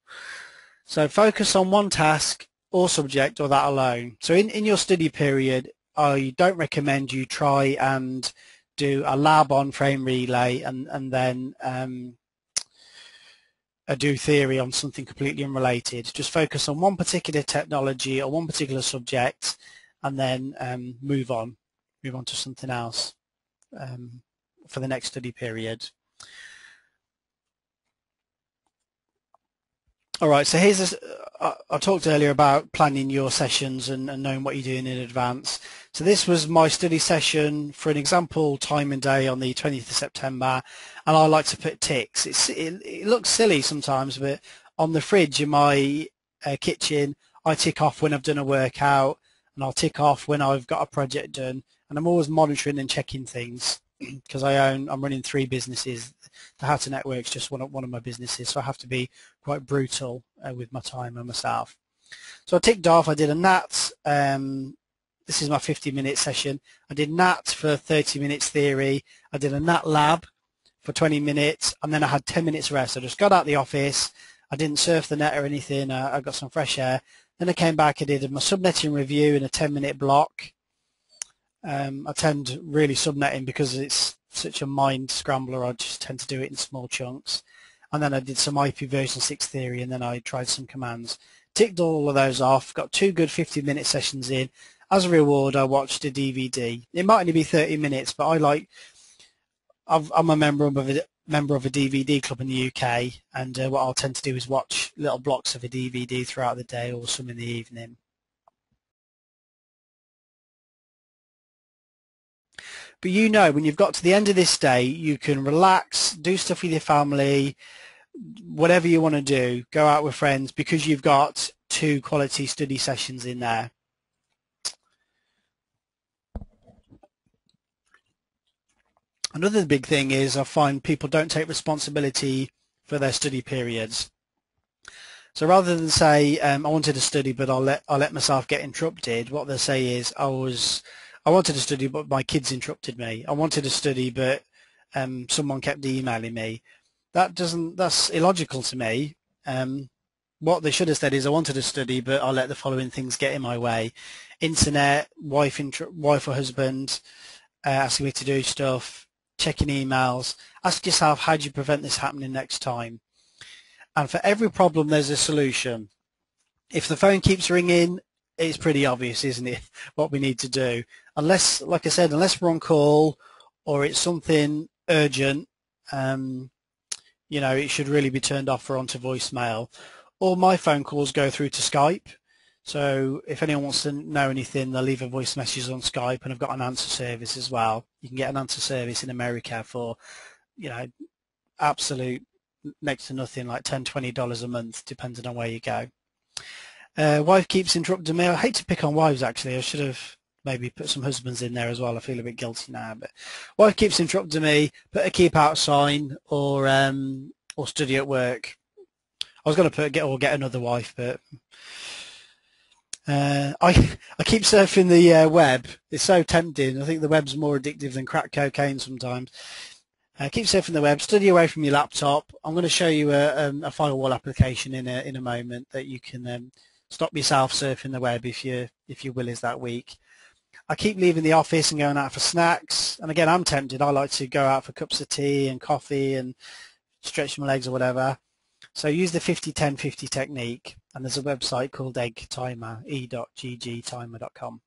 So focus on one task or subject or that alone. So in, in your study period, I don't recommend you try and do a lab on frame relay and, and then um, a do theory on something completely unrelated. Just focus on one particular technology or one particular subject and then um, move on, move on to something else um, for the next study period. All right, so here's a, I, I talked earlier about planning your sessions and, and, knowing what you're doing in advance. So this was my study session for an example time and day on the 20th of September, and I like to put ticks. It, it looks silly sometimes, but on the fridge in my uh, kitchen, I tick off when I've done a workout, and I'll tick off when I've got a project done, and I'm always monitoring and checking things because I own, I'm running three businesses. How to Network's just one of, one of my businesses, so I have to be quite brutal uh, with my time and myself. So I ticked off, I did a NAT, um, this is my 50 minute session. I did NAT for 30 minutes theory, I did a NAT lab for 20 minutes, and then I had 10 minutes rest. I just got out the office, I didn't surf the net or anything, uh, I got some fresh air. Then I came back, I did my subnetting review in a 10 minute block, um, I tend really subnetting because it's such a mind scrambler. I just tend to do it in small chunks. And then I did some IP version 6 theory and then I tried some commands. Ticked all of those off, got two good 50 minute sessions in. As a reward, I watched a DVD. It might only be 30 minutes, but I like, i am a member of a member of a DVD club in the UK, and uh, what I'll tend to do is watch little blocks of a DVD throughout the day or some in the evening. But you know, when you've got to the end of this day, you can relax, do stuff with your family, whatever you want to do, go out with friends because you've got two quality study sessions in there. Another big thing is I find people don't take responsibility for their study periods. So rather than say um, I wanted to study but I'll let I'll let myself get interrupted, what they'll say is I was I wanted to study, but my kids interrupted me. I wanted to study, but um, someone kept emailing me. That doesn't. That's illogical to me. Um, what they should have said is, I wanted to study, but I let the following things get in my way: internet, wife, wife or husband uh, asking me to do stuff, checking emails. Ask yourself, how do you prevent this happening next time? And for every problem, there's a solution. If the phone keeps ringing, it's pretty obvious, isn't it, *laughs* what we need to do? Unless, like I said, unless we're on call or it's something urgent, um, you know, it should really be turned off or onto voicemail. All my phone calls go through to Skype. So if anyone wants to know anything, they'll leave a voice message on Skype, and I've got an answer service as well. You can get an answer service in America for, you know, absolute next to nothing, like $10, $20 a month, depending on where you go. Uh, wife keeps interrupting me. I hate to pick on wives, actually. I should have maybe put some husbands in there as well. I feel a bit guilty now. But wife keeps interrupting me. Put a keep out sign or um, or study at work. I was going to put get or get another wife, but uh, I *laughs* I keep surfing the uh, web. It's so tempting. I think the web's more addictive than crack cocaine sometimes. Uh, keep surfing the web. Study away from your laptop. I'm going to show you a, um, a firewall application in a in a moment that you can um, stop yourself surfing the web if you if your will is that weak. I keep leaving the office and going out for snacks. And again, I'm tempted. I like to go out for cups of tea and coffee and stretch my legs or whatever. So use the 50-10-50 technique. And there's a website called Egg Timer, e.ggtimer.com.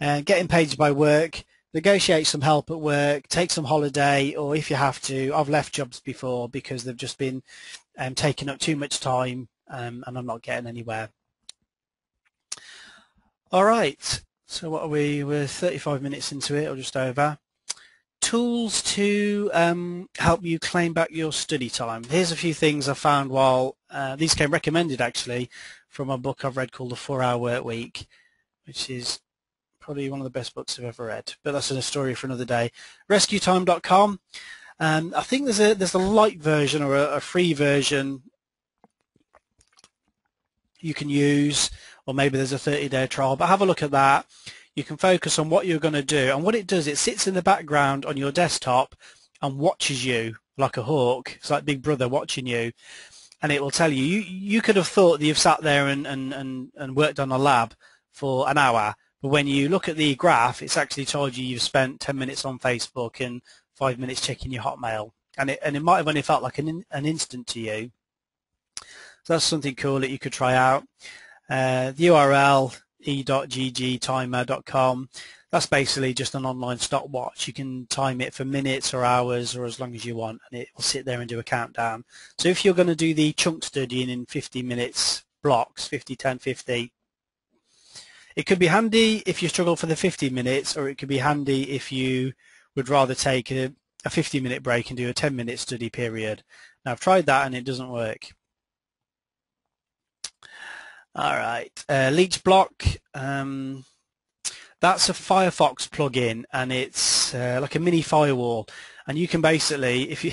And getting paid by work, negotiate some help at work, take some holiday, or if you have to, I've left jobs before because they've just been um, taking up too much time um, and I'm not getting anywhere. All right, so what are we? We're 35 minutes into it, or just over. Tools to um, help you claim back your study time. Here's a few things I found while uh, these came recommended actually from a book I've read called The Four Hour Work Week, which is probably one of the best books I've ever read. But that's a story for another day. RescueTime.com. Um, I think there's a there's a light version or a, a free version you can use or maybe there's a 30-day trial, but have a look at that. You can focus on what you're going to do. And what it does, it sits in the background on your desktop and watches you like a hawk. It's like Big Brother watching you. And it will tell you, you, you could have thought that you've sat there and, and, and, and worked on a lab for an hour. But when you look at the graph, it's actually told you you've spent 10 minutes on Facebook and five minutes checking your Hotmail. And it, and it might have only felt like an, an instant to you. So that's something cool that you could try out. Uh, the URL e.ggtimer.com. That's basically just an online stopwatch. You can time it for minutes or hours or as long as you want, and it will sit there and do a countdown. So if you're going to do the chunk studying in 50 minutes blocks, 50, 10, 50, it could be handy if you struggle for the 50 minutes, or it could be handy if you would rather take a, a 50 minute break and do a 10 minute study period. Now I've tried that and it doesn't work. All right, uh, Leech Block. Um, that's a Firefox plugin, and it's uh, like a mini firewall. And you can basically, if you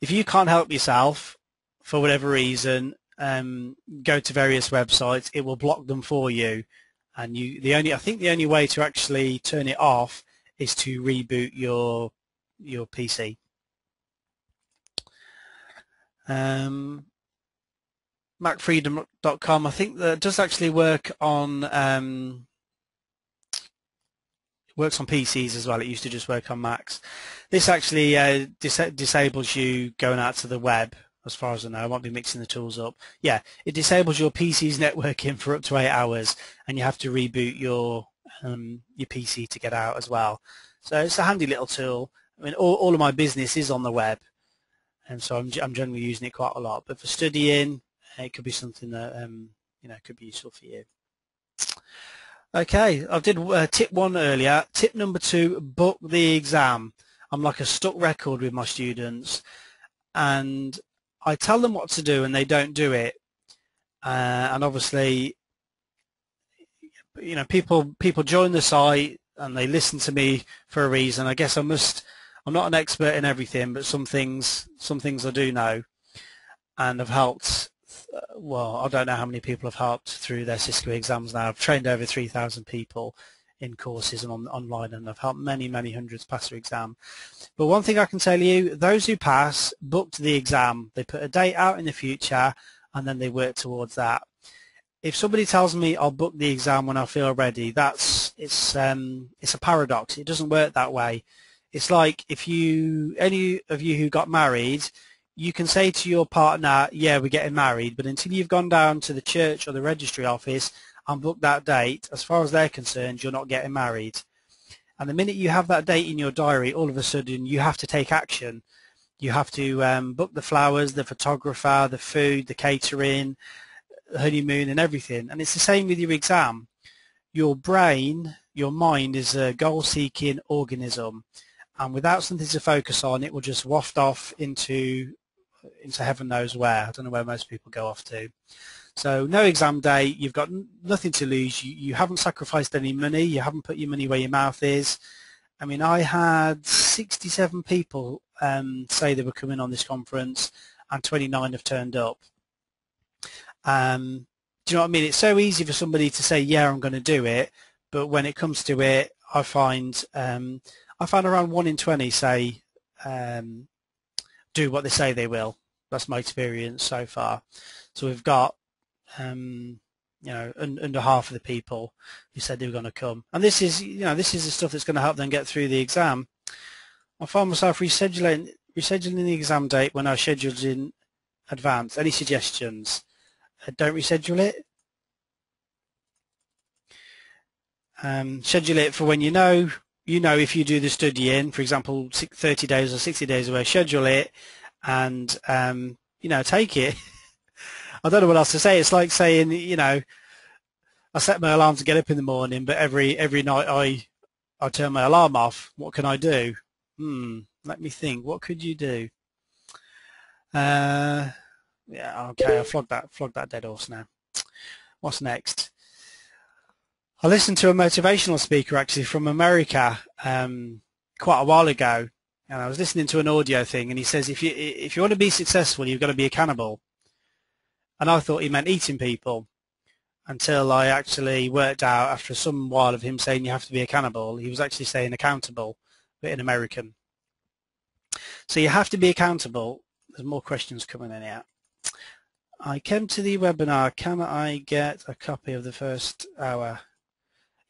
if you can't help yourself for whatever reason, um, go to various websites. It will block them for you. And you, the only I think the only way to actually turn it off is to reboot your your PC. Um, macfreedom.com. I think that does actually work on um, works on PCs as well. It used to just work on Macs. This actually uh, dis disables you going out to the web, as far as I know. I won't be mixing the tools up. Yeah, it disables your PC's *laughs* networking for up to eight hours, and you have to reboot your um, your PC to get out as well. So it's a handy little tool. I mean, all, all of my business is on the web, and so I'm, I'm generally using it quite a lot. But for studying, it could be something that um, you know could be useful for you. Okay, I did uh, tip one earlier. Tip number two: book the exam. I'm like a stuck record with my students, and I tell them what to do, and they don't do it. Uh, and obviously, you know, people people join the site and they listen to me for a reason. I guess I must. I'm not an expert in everything, but some things some things I do know, and have helped well, I don't know how many people have helped through their Cisco exams now. I've trained over 3,000 people in courses and on, online and I've helped many, many hundreds pass their exam. But one thing I can tell you, those who pass booked the exam. They put a date out in the future and then they work towards that. If somebody tells me I'll book the exam when I feel ready, that's it's um, it's a paradox. It doesn't work that way. It's like if you any of you who got married you can say to your partner, yeah, we're getting married, but until you've gone down to the church or the registry office and booked that date, as far as they're concerned, you're not getting married. And the minute you have that date in your diary, all of a sudden you have to take action. You have to um, book the flowers, the photographer, the food, the catering, the honeymoon and everything. And it's the same with your exam. Your brain, your mind is a goal-seeking organism and without something to focus on, it will just waft off into into heaven knows where. I don't know where most people go off to. So no exam day, you've got nothing to lose. You, you haven't sacrificed any money. You haven't put your money where your mouth is. I mean, I had 67 people um, say they were coming on this conference and 29 have turned up. Um, do you know what I mean? It's so easy for somebody to say, yeah, I'm going to do it. But when it comes to it, I find um, I find around 1 in 20 say um, do what they say they will. That's my experience so far. So we've got, um, you know, un, under half of the people who said they were going to come. And this is, you know, this is the stuff that's going to help them get through the exam. I find myself rescheduling, rescheduling the exam date when I scheduled in advance. Any suggestions? Uh, don't reschedule it. Um, schedule it for when you know, you know if you do the study in, for example, 30 days or 60 days away, schedule it and, um, you know, take it. *laughs* I don't know what else to say. It's like saying, you know, I set my alarm to get up in the morning, but every every night I I turn my alarm off. What can I do? Hmm. Let me think. What could you do? Uh, yeah. Okay. I flogged that flogged that dead horse now. What's next? I listened to a motivational speaker actually from America um, quite a while ago, and I was listening to an audio thing, and he says if you if you want to be successful, you've got to be a cannibal. And I thought he meant eating people until I actually worked out after some while of him saying you have to be a cannibal, he was actually saying accountable, but in American. So you have to be accountable. There's more questions coming in here. I came to the webinar. Can I get a copy of the first hour?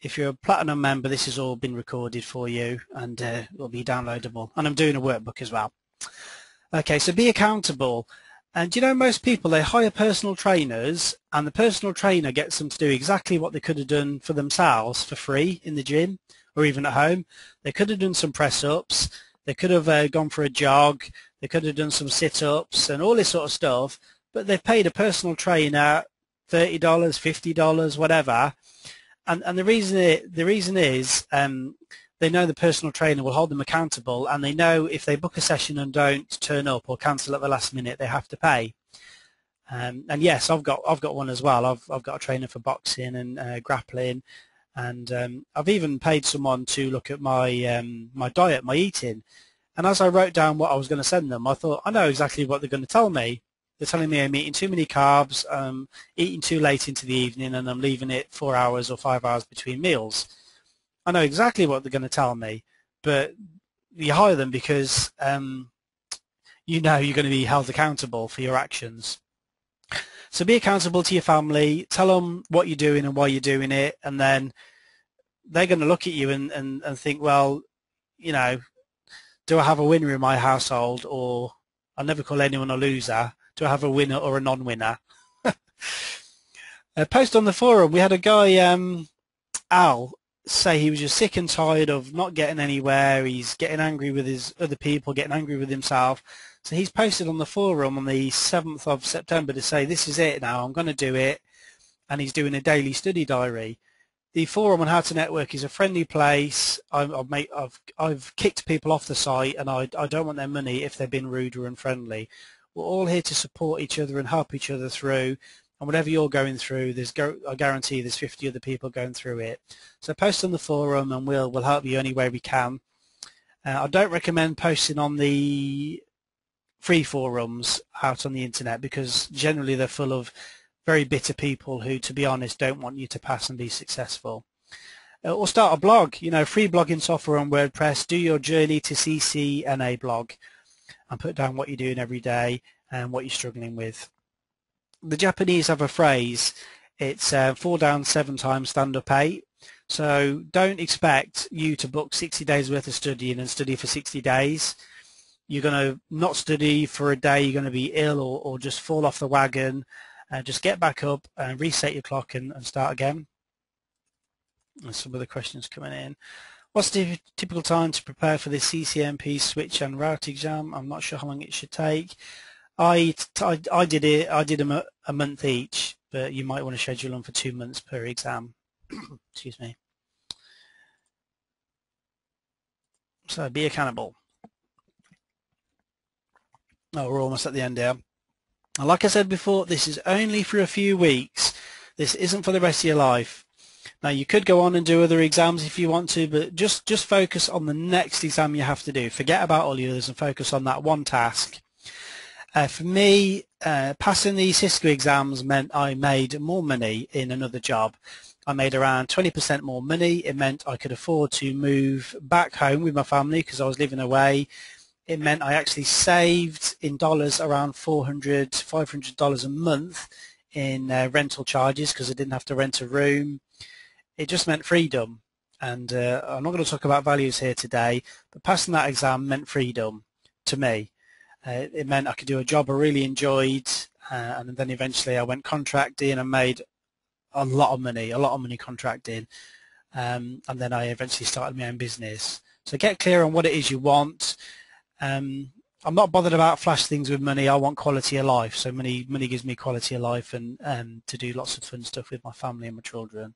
If you're a Platinum member, this has all been recorded for you and uh, will be downloadable. And I'm doing a workbook as well. Okay, so be accountable. And you know, most people, they hire personal trainers and the personal trainer gets them to do exactly what they could have done for themselves for free in the gym or even at home. They could have done some press-ups. They could have uh, gone for a jog. They could have done some sit-ups and all this sort of stuff. But they've paid a personal trainer $30, $50, whatever. And, and the reason it, the reason is um, they know the personal trainer will hold them accountable and they know if they book a session and don't turn up or cancel at the last minute they have to pay. Um, and yes I've got I've got one as well. I've, I've got a trainer for boxing and uh, grappling and um, I've even paid someone to look at my um, my diet my eating. And as I wrote down what I was going to send them I thought I know exactly what they're going to tell me they're telling me I'm eating too many carbs, um, eating too late into the evening, and I'm leaving it four hours or five hours between meals. I know exactly what they're going to tell me, but you hire them because um, you know you're going to be held accountable for your actions. So be accountable to your family, tell them what you're doing and why you're doing it, and then they're going to look at you and, and, and think, well, you know, do I have a winner in my household or I never call anyone a loser. I have a winner or a non-winner? *laughs* uh, post on the forum, we had a guy, um, Al, say he was just sick and tired of not getting anywhere. He's getting angry with his other people, getting angry with himself. So he's posted on the forum on the 7th of September to say, this is it now, I'm going to do it. And he's doing a daily study diary. The forum on how to network is a friendly place. I've, I've, made, I've, I've kicked people off the site and I, I don't want their money if they've been rude or unfriendly. We're all here to support each other and help each other through and whatever you're going through, there's I guarantee there's 50 other people going through it. So post on the forum and we'll, we'll help you any way we can. Uh, I don't recommend posting on the free forums out on the internet because generally they're full of very bitter people who, to be honest, don't want you to pass and be successful. Uh, or start a blog, you know, free blogging software on WordPress. Do your journey to CCNA blog and put down what you're doing every day and what you're struggling with the Japanese have a phrase, it's uh, four down, seven times, stand up eight. So don't expect you to book 60 days worth of studying and study for 60 days. You're going to not study for a day, you're going to be ill or, or just fall off the wagon. Uh, just get back up and reset your clock and, and start again. And some of the questions coming in. What's the typical time to prepare for the CCNP switch and route exam? I'm not sure how long it should take. I, I, I did it. I did them a, a month each, but you might want to schedule them for two months per exam. *coughs* Excuse me. So be accountable. Oh, we're almost at the end here. And like I said before, this is only for a few weeks. This isn't for the rest of your life. Now you could go on and do other exams if you want to, but just, just focus on the next exam you have to do. Forget about all the others and focus on that one task uh, for me, uh, passing the Cisco exams meant I made more money in another job. I made around 20% more money. It meant I could afford to move back home with my family because I was living away. It meant I actually saved in dollars around $400, $500 a month in uh, rental charges because I didn't have to rent a room. It just meant freedom. And uh, I'm not going to talk about values here today, but passing that exam meant freedom to me. Uh, it meant I could do a job I really enjoyed, uh, and then eventually I went contracting and made a lot of money, a lot of money contracting, um, and then I eventually started my own business. So get clear on what it is you want. Um, I'm not bothered about flash things with money. I want quality of life. So money, money gives me quality of life and um, to do lots of fun stuff with my family and my children.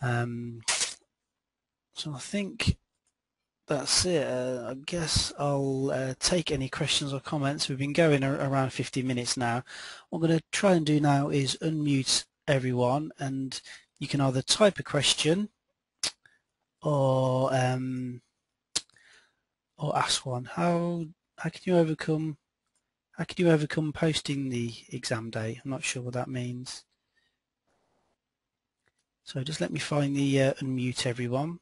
Um, so I think that's it. Uh, I guess I'll uh, take any questions or comments. We've been going around 50 minutes now. What I'm going to try and do now is unmute everyone and you can either type a question or um, or ask one. How how can you overcome how can you overcome posting the exam day? I'm not sure what that means. So just let me find the uh, unmute everyone.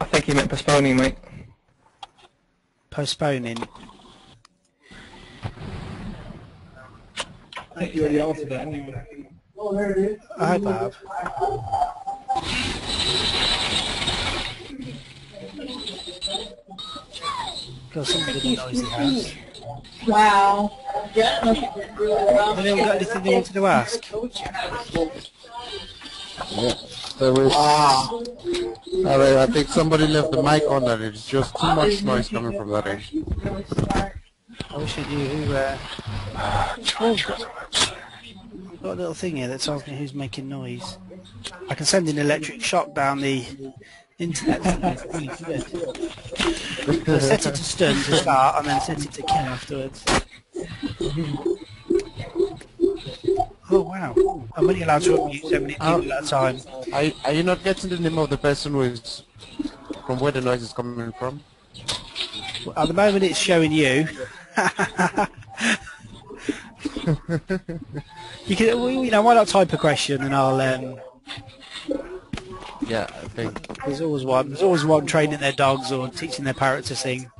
I think you meant postponing, mate. Postponing. I think you already answered that anyway. Oh, there it is. I hope I have. Got somebody in a noisy house. Wow. Have anyone got anything they wanted to ask? Yeah. There is. Wow. Alright, I think somebody left the mic on and it's just too much noise coming from that end. I wish I knew who. Uh, got, got a little thing here that tells me who's making noise. I can send an electric shock down the internet. *laughs* really good. I set it to stun to start and then set it to kill afterwards. Oh wow! I'm only allowed to unmute so many people at a time. Are, are you not getting the name of the person who is from where the noise is coming from? At the moment, it's showing you. *laughs* you can, well, you know, why not type a question and I'll. Um, Yeah, I think. there's always one. There's always one training their dogs or teaching their parrot to sing.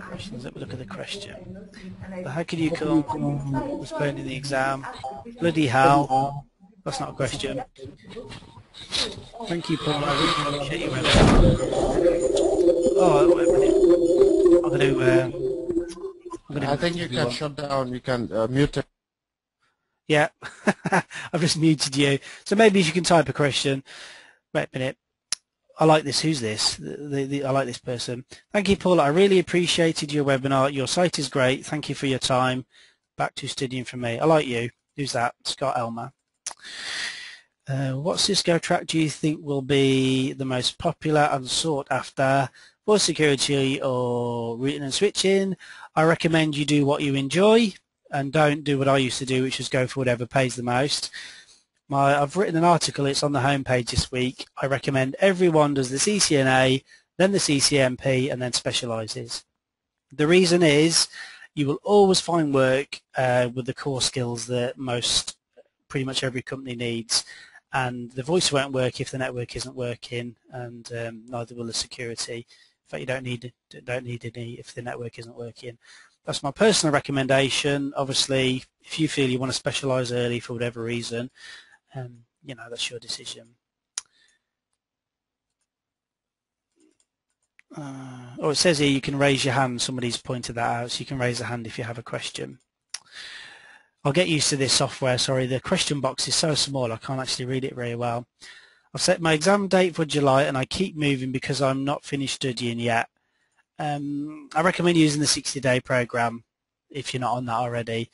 Questions. Let me look at the question. How can you come postponing the exam? Bloody hell! That's not a question. Thank you, Paul. I really appreciate you. Oh, a. I'm going to. Uh, I'm going I think you can shut down, you can uh, mute it. Yeah, *laughs* I've just muted you. So maybe if you can type a question. Wait a minute. I like this. Who's this? The, the, the, I like this person. Thank you, Paul. I really appreciated your webinar. Your site is great. Thank you for your time. Back to studying for me. I like you. Who's that? Scott Elmer. Uh, what Cisco track do you think will be the most popular and sought after for security or routing and switching? I recommend you do what you enjoy and don't do what I used to do, which is go for whatever pays the most. My, I've written an article, it's on the homepage this week. I recommend everyone does the CCNA, then the CCNP, and then specialises. The reason is you will always find work uh, with the core skills that most, pretty much every company needs. And the voice won't work if the network isn't working, and um, neither will the security. In fact, you don't need don't need any if the network isn't working. That's my personal recommendation. Obviously, if you feel you want to specialise early for whatever reason, um, you know, that's your decision. Uh, oh, it says here you can raise your hand. Somebody's pointed that out, so you can raise a hand if you have a question. I'll get used to this software. Sorry, the question box is so small I can't actually read it very well. I've set my exam date for July and I keep moving because I'm not finished studying yet. Um, I recommend using the 60-day program if you're not on that already.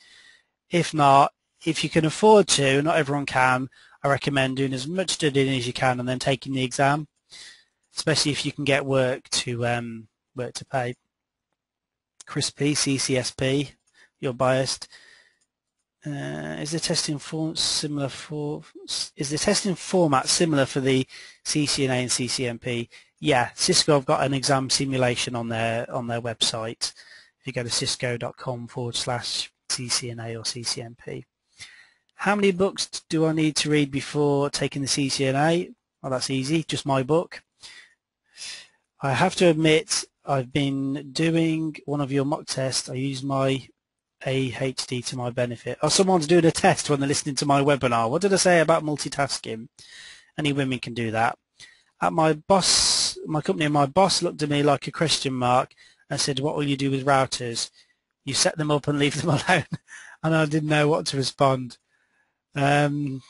If not, if you can afford to, not everyone can, I recommend doing as much studying as you can and then taking the exam, especially if you can get work to um, work to pay. Chris P, CCSP, you're biased. Uh, is the testing form similar for? Is the testing format similar for the CCNA and CCNP? Yeah, Cisco have got an exam simulation on their on their website. If you go to cisco.com forward slash CCNA or CCNP. How many books do I need to read before taking the CCNA? Well, that's easy, just my book. I have to admit, I've been doing one of your mock tests. I use my AHD to my benefit. Oh, someone's doing a test when they're listening to my webinar. What did I say about multitasking? Any women can do that. At my boss, my company, and my boss looked at me like a question mark and said, what will you do with routers? You set them up and leave them *laughs* alone. and I didn't know what to respond. Um,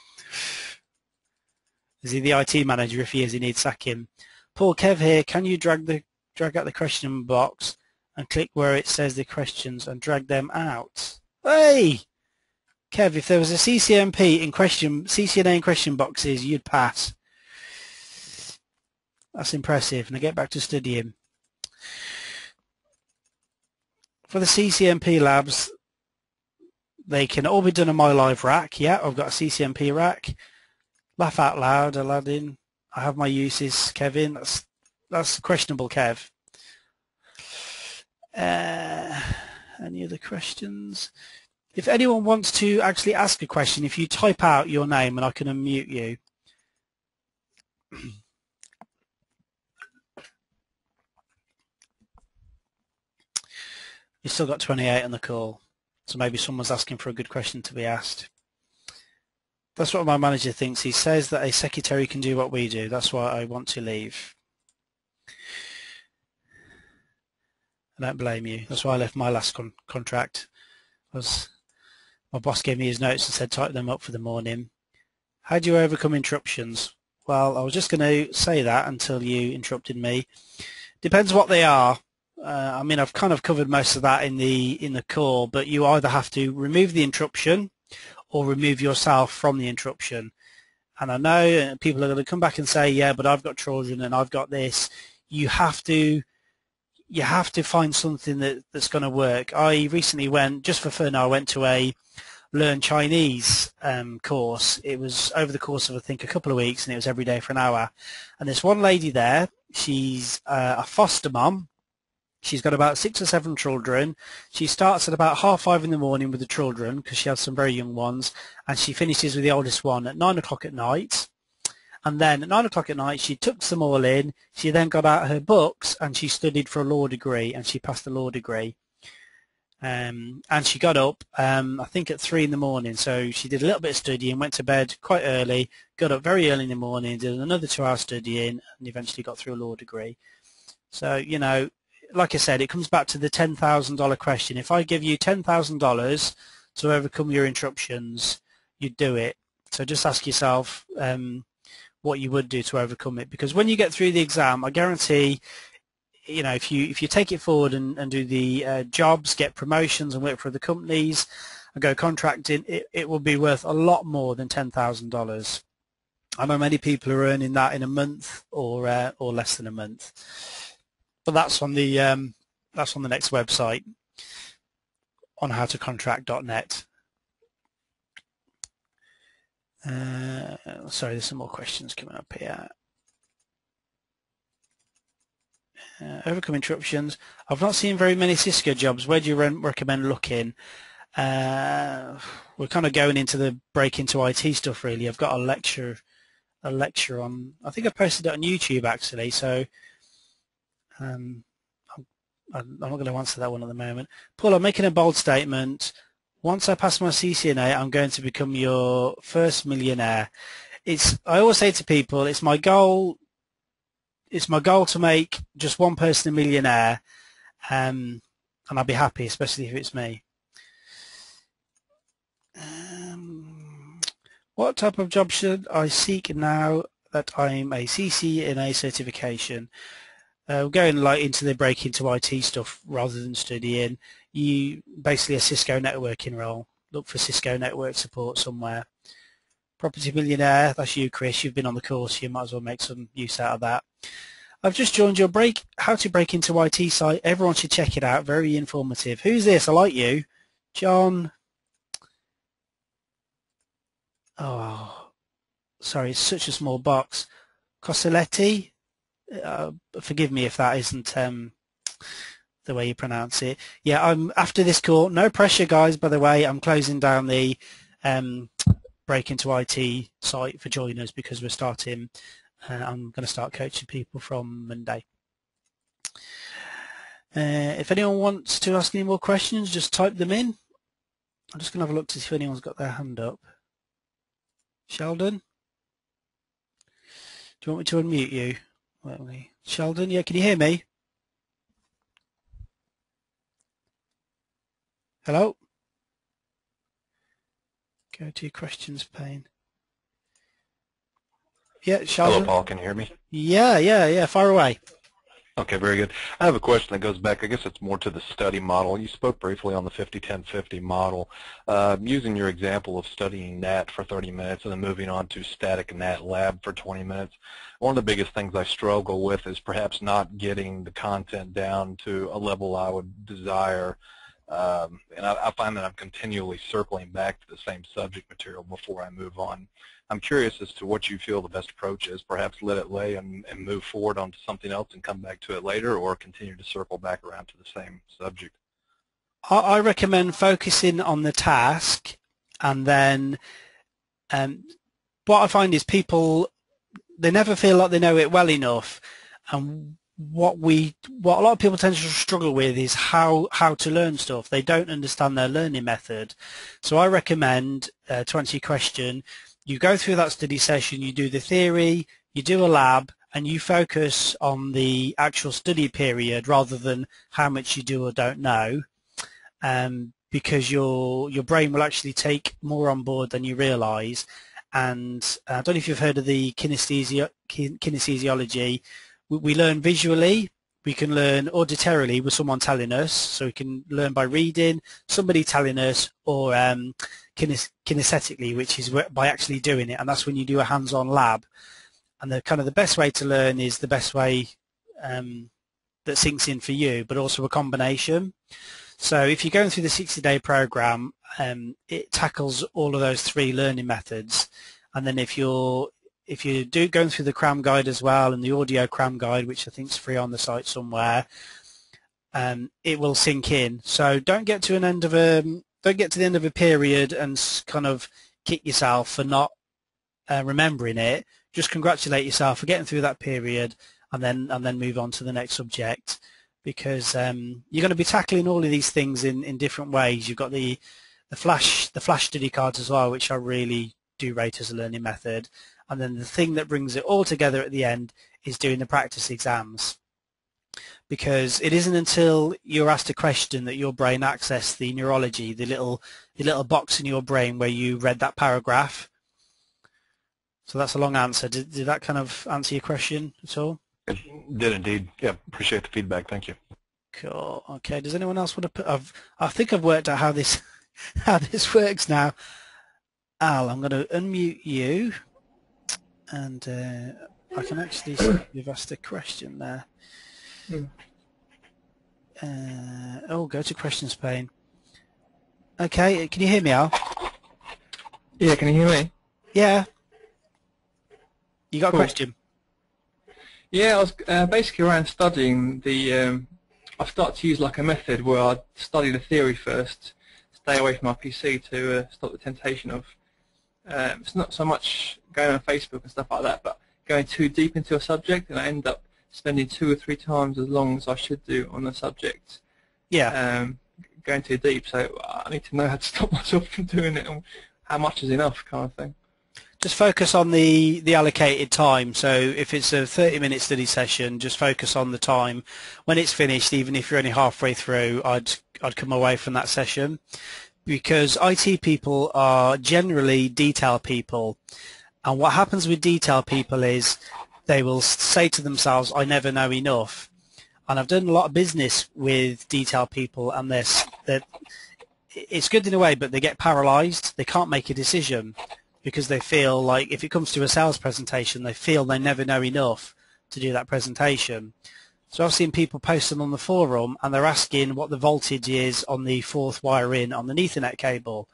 is he the IT manager? If he is, he needs sacking. Paul Kev here. Can you drag the drag out the question box and click where it says the questions and drag them out? Hey, Kev, if there was a CCNP in question, CCNA in question boxes, you'd pass. That's impressive. Now get back to studying. For the CCNP labs, they can all be done on my live rack. Yeah, I've got a CCNP rack. Laugh out loud, Aladdin. I have my uses, Kevin. That's that's questionable, Kev. Uh, any other questions? If anyone wants to actually ask a question, if you type out your name and I can unmute you. You've still got 28 on the call, so maybe someone's asking for a good question to be asked. That's what my manager thinks. He says that a secretary can do what we do. That's why I want to leave. I don't blame you. That's why I left my last con contract. Was my boss gave me his notes and said type them up for the morning. How do you overcome interruptions? Well, I was just going to say that until you interrupted me. Depends what they are. Uh, I mean, I've kind of covered most of that in the in the call, but you either have to remove the interruption or remove yourself from the interruption. And I know people are going to come back and say, yeah, but I've got children and I've got this. You have to you have to find something that, that's going to work. I recently went, just for fun, I went to a Learn Chinese um, course. It was over the course of, I think, a couple of weeks, and it was every day for an hour. And there's one lady there. She's uh, a foster mom, She's got about six or seven children. She starts at about half five in the morning with the children because she has some very young ones, and she finishes with the oldest one at nine o'clock at night. And then at nine o'clock at night, she took them all in. She then got out her books and she studied for a law degree, and she passed the law degree. Um, and she got up, um, I think at three in the morning. So she did a little bit of studying, went to bed quite early, got up very early in the morning, did another two hours studying, and eventually got through a law degree. So, you know, like I said, it comes back to the $10,000 question. If I give you $10,000 to overcome your interruptions, you'd do it. So just ask yourself um, what you would do to overcome it. Because when you get through the exam, I guarantee, you know, if you if you take it forward and, and do the uh, jobs, get promotions and work for the companies and go contracting, it, it will be worth a lot more than $10,000. I know many people are earning that in a month or uh, or less than a month but that's on the um, that's on the next website on howtocontract.net. Uh, sorry, there's some more questions coming up here. Uh, overcome interruptions. I've not seen very many Cisco jobs. Where do you recommend looking? Uh, we're kind of going into the break into IT stuff really. I've got a lecture, a lecture on. I think I posted it on YouTube actually. So um, I'm, not going to answer that one at the moment. Paul, I'm making a bold statement. Once I pass my CCNA, I'm going to become your first millionaire. It's. I always say to people, it's my goal. It's my goal to make just one person a millionaire, um, and I'll be happy, especially if it's me. Um, what type of job should I seek now that I'm a CCNA certification? Uh, going like into the break into IT stuff rather than studying, you basically a Cisco networking role. Look for Cisco network support somewhere. Property Millionaire, that's you, Chris. You've been on the course. You might as well make some use out of that. I've just joined your break, how to break into IT site. Everyone should check it out. Very informative. Who's this? I like you. John. Oh, sorry, it's such a small box. Cosoletti uh, forgive me if that isn't um, the way you pronounce it. Yeah, I'm after this call. No pressure, guys. By the way, I'm closing down the um, break into IT site for joiners because we're starting Uh, I'm going to start coaching people from Monday. Uh, if anyone wants to ask any more questions, just type them in. I'm just going to have a look to see if anyone's got their hand up. Sheldon? Do you want me to unmute you? Wait, wait. Sheldon, yeah, can you hear me? Hello? Go to your questions pane. Yeah, Sheldon. Hello, Paul. Can you hear me? Yeah, yeah, yeah. Far away. Okay, very good. I have a question that goes back, I guess it's more to the study model. You spoke briefly on the 50-10-50 model. Uh, using your example of studying NAT for 30 minutes and then moving on to static NAT lab for 20 minutes, one of the biggest things I struggle with is perhaps not getting the content down to a level I would desire. Um, and I, I find that I'm continually circling back to the same subject material before I move on. I'm curious as to what you feel the best approach is. Perhaps let it lay and, and move forward onto something else and come back to it later, or continue to circle back around to the same subject. I, recommend focusing on the task, and then um, what I find is people they never feel like they know it well enough, and what we what a lot of people tend to struggle with is how how to learn stuff. They don't understand their learning method. So I recommend uh, to answer your question, you go through that study session, you do the theory, you do a lab, and you focus on the actual study period rather than how much you do or don't know, um, because your your brain will actually take more on board than you realise. And uh, I don't know if you've heard of the kinesthesi- kinesiology. We, we learn visually, we can learn auditorily with someone telling us, so we can learn by reading, somebody telling us, or um, kines kinesthetically, which is by actually doing it, and that's when you do a hands-on lab. And the kind of the best way to learn is the best way um, that sinks in for you, but also a combination. So if you're going through the 60-day program, um, it tackles all of those three learning methods. And then if you're if you do going through the cram guide as well and the audio cram guide, which I think is free on the site somewhere, um, it will sink in. So don't get to an end of a don't get to the end of a period and kind of kick yourself for not uh, remembering it. Just congratulate yourself for getting through that period and then and then move on to the next subject because um, you're going to be tackling all of these things in, in different ways. You've got the the flash the flash study cards as well, which I really do rate as a learning method. And then the thing that brings it all together at the end is doing the practice exams because it isn't until you're asked a question that your brain accesses the neurology, the little the little box in your brain where you read that paragraph. So that's a long answer. Did, did that kind of answer your question at all? It did indeed. Yeah, appreciate the feedback. Thank you. Cool. Okay. Does anyone else want to put? I've I think I've worked out how this *laughs* how this works now. Al, I'm going to unmute you, and uh, I can actually see *coughs* you've asked a question there. Uh, oh, go to questions pane. Okay, can you hear me, Al? Yeah, can you hear me? Yeah. You got a question? Yeah, I was uh, basically around studying the. Um, I started to use like a method where I study the theory first, stay away from my PC to uh, stop the temptation of. Um, it's not so much going on Facebook and stuff like that, but going too deep into a subject, and I end up spending two or three times as long as I should do on the subject. Yeah. Um, going too deep, so I need to know how to *laughs* stop myself from doing it and how much is enough, kind of thing. Just focus on the, the allocated time. So if it's a 30 minute study session, just focus on the time. When it's finished, even if you're only halfway through, I'd, I'd come away from that session because IT people are generally detail people. And what happens with detail people is they will say to themselves, I never know enough. And I've done a lot of business with detail people and this, that it's good in a way, but they get paralyzed. They can't make a decision because they feel like if it comes to a sales presentation, they feel they never know enough to do that presentation. So I've seen people post them on the forum and they're asking what the voltage is on the fourth wire in on the Ethernet cable.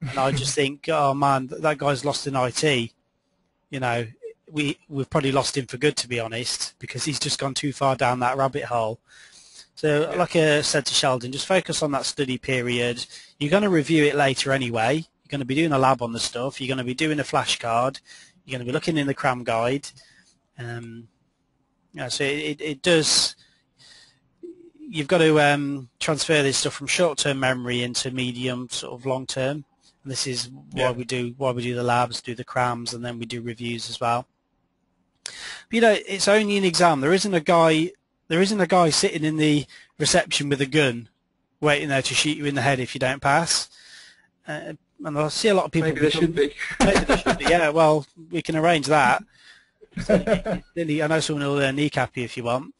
And I just *laughs* think, oh man, that guy's lost in IT. You know, we, we've probably lost him for good to be honest because he's just gone too far down that rabbit hole. So like I said to Sheldon, just focus on that study period. You're going to review it later anyway. You're going to be doing a lab on the stuff. You're going to be doing a flashcard. You're going to be looking in the cram guide. Um, yeah, so it, it does. You've got to um, transfer this stuff from short-term memory into medium, sort of long-term. And this is why Yeah. we do why we do the labs, do the crams, and then we do reviews as well. But, you know, it's only an exam. There isn't a guy. There isn't a guy sitting in the reception with a gun, waiting there to shoot you in the head if you don't pass. Uh, and I see a lot of people. Maybe there should be. *laughs* Maybe there should be, yeah, well, we can arrange that. Lily, I know someone will uh, kneecap you if you want.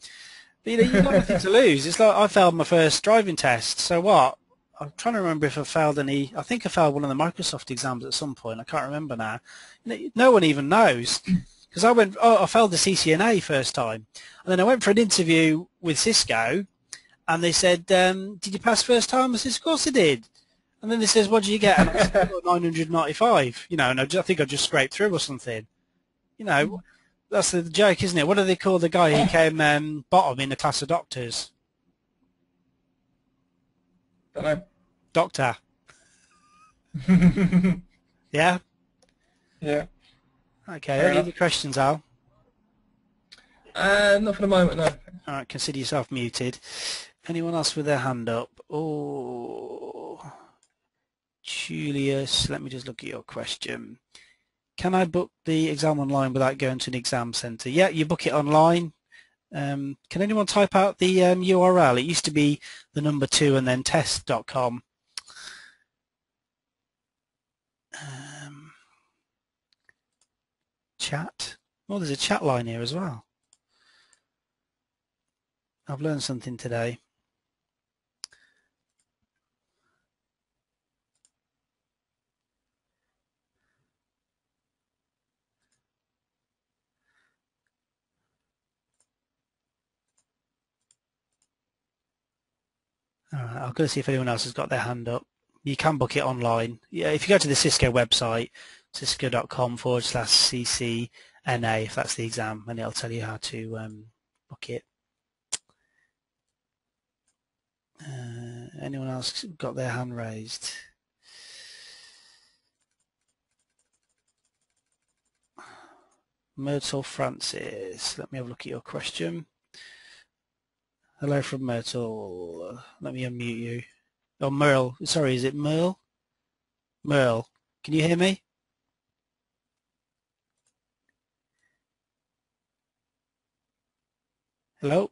But you know, you've got nothing to lose. It's like I failed my first driving test. So what? I'm trying to remember if I failed any. I think I failed one of the Microsoft exams at some point. I can't remember now. No- one even knows. Because I went, oh, I failed the CCNA first time. And then I went for an interview with Cisco and they said, um, did you pass first time? I said, of course I did. And then they says, what did you get? And I said, "Oh, 995, you know, and I, ju- I think I just scraped through or something. You know, that's the joke, isn't it? What do they call the guy who came um, bottom in the class of doctors? Don't know. Doctor. *laughs* Yeah? yeah. Okay, Fair any enough. other questions, Al? Uh, not for the moment, no. All right, consider yourself muted. Anyone else with their hand up? Oh, Julius, let me just look at your question. Can I book the exam online without going to an exam centre? Yeah, you book it online. Um, can anyone type out the um, URL? It used to be the number two and then test.com. Um, chat. Oh, there's a chat line here as well. I've learned something today. All right, I'll go see if anyone else has got their hand up. You can book it online. Yeah, if you go to the Cisco website, cisco.com forward slash CCNA, if that's the exam, and it'll tell you how to um, book it. Uh, anyone else got their hand raised? Myrtle Francis, let me have a look at your question. Hello from Myrtle. Let me unmute you. Oh, Merle. Sorry, is it Merle? Merle, can you hear me? Hello?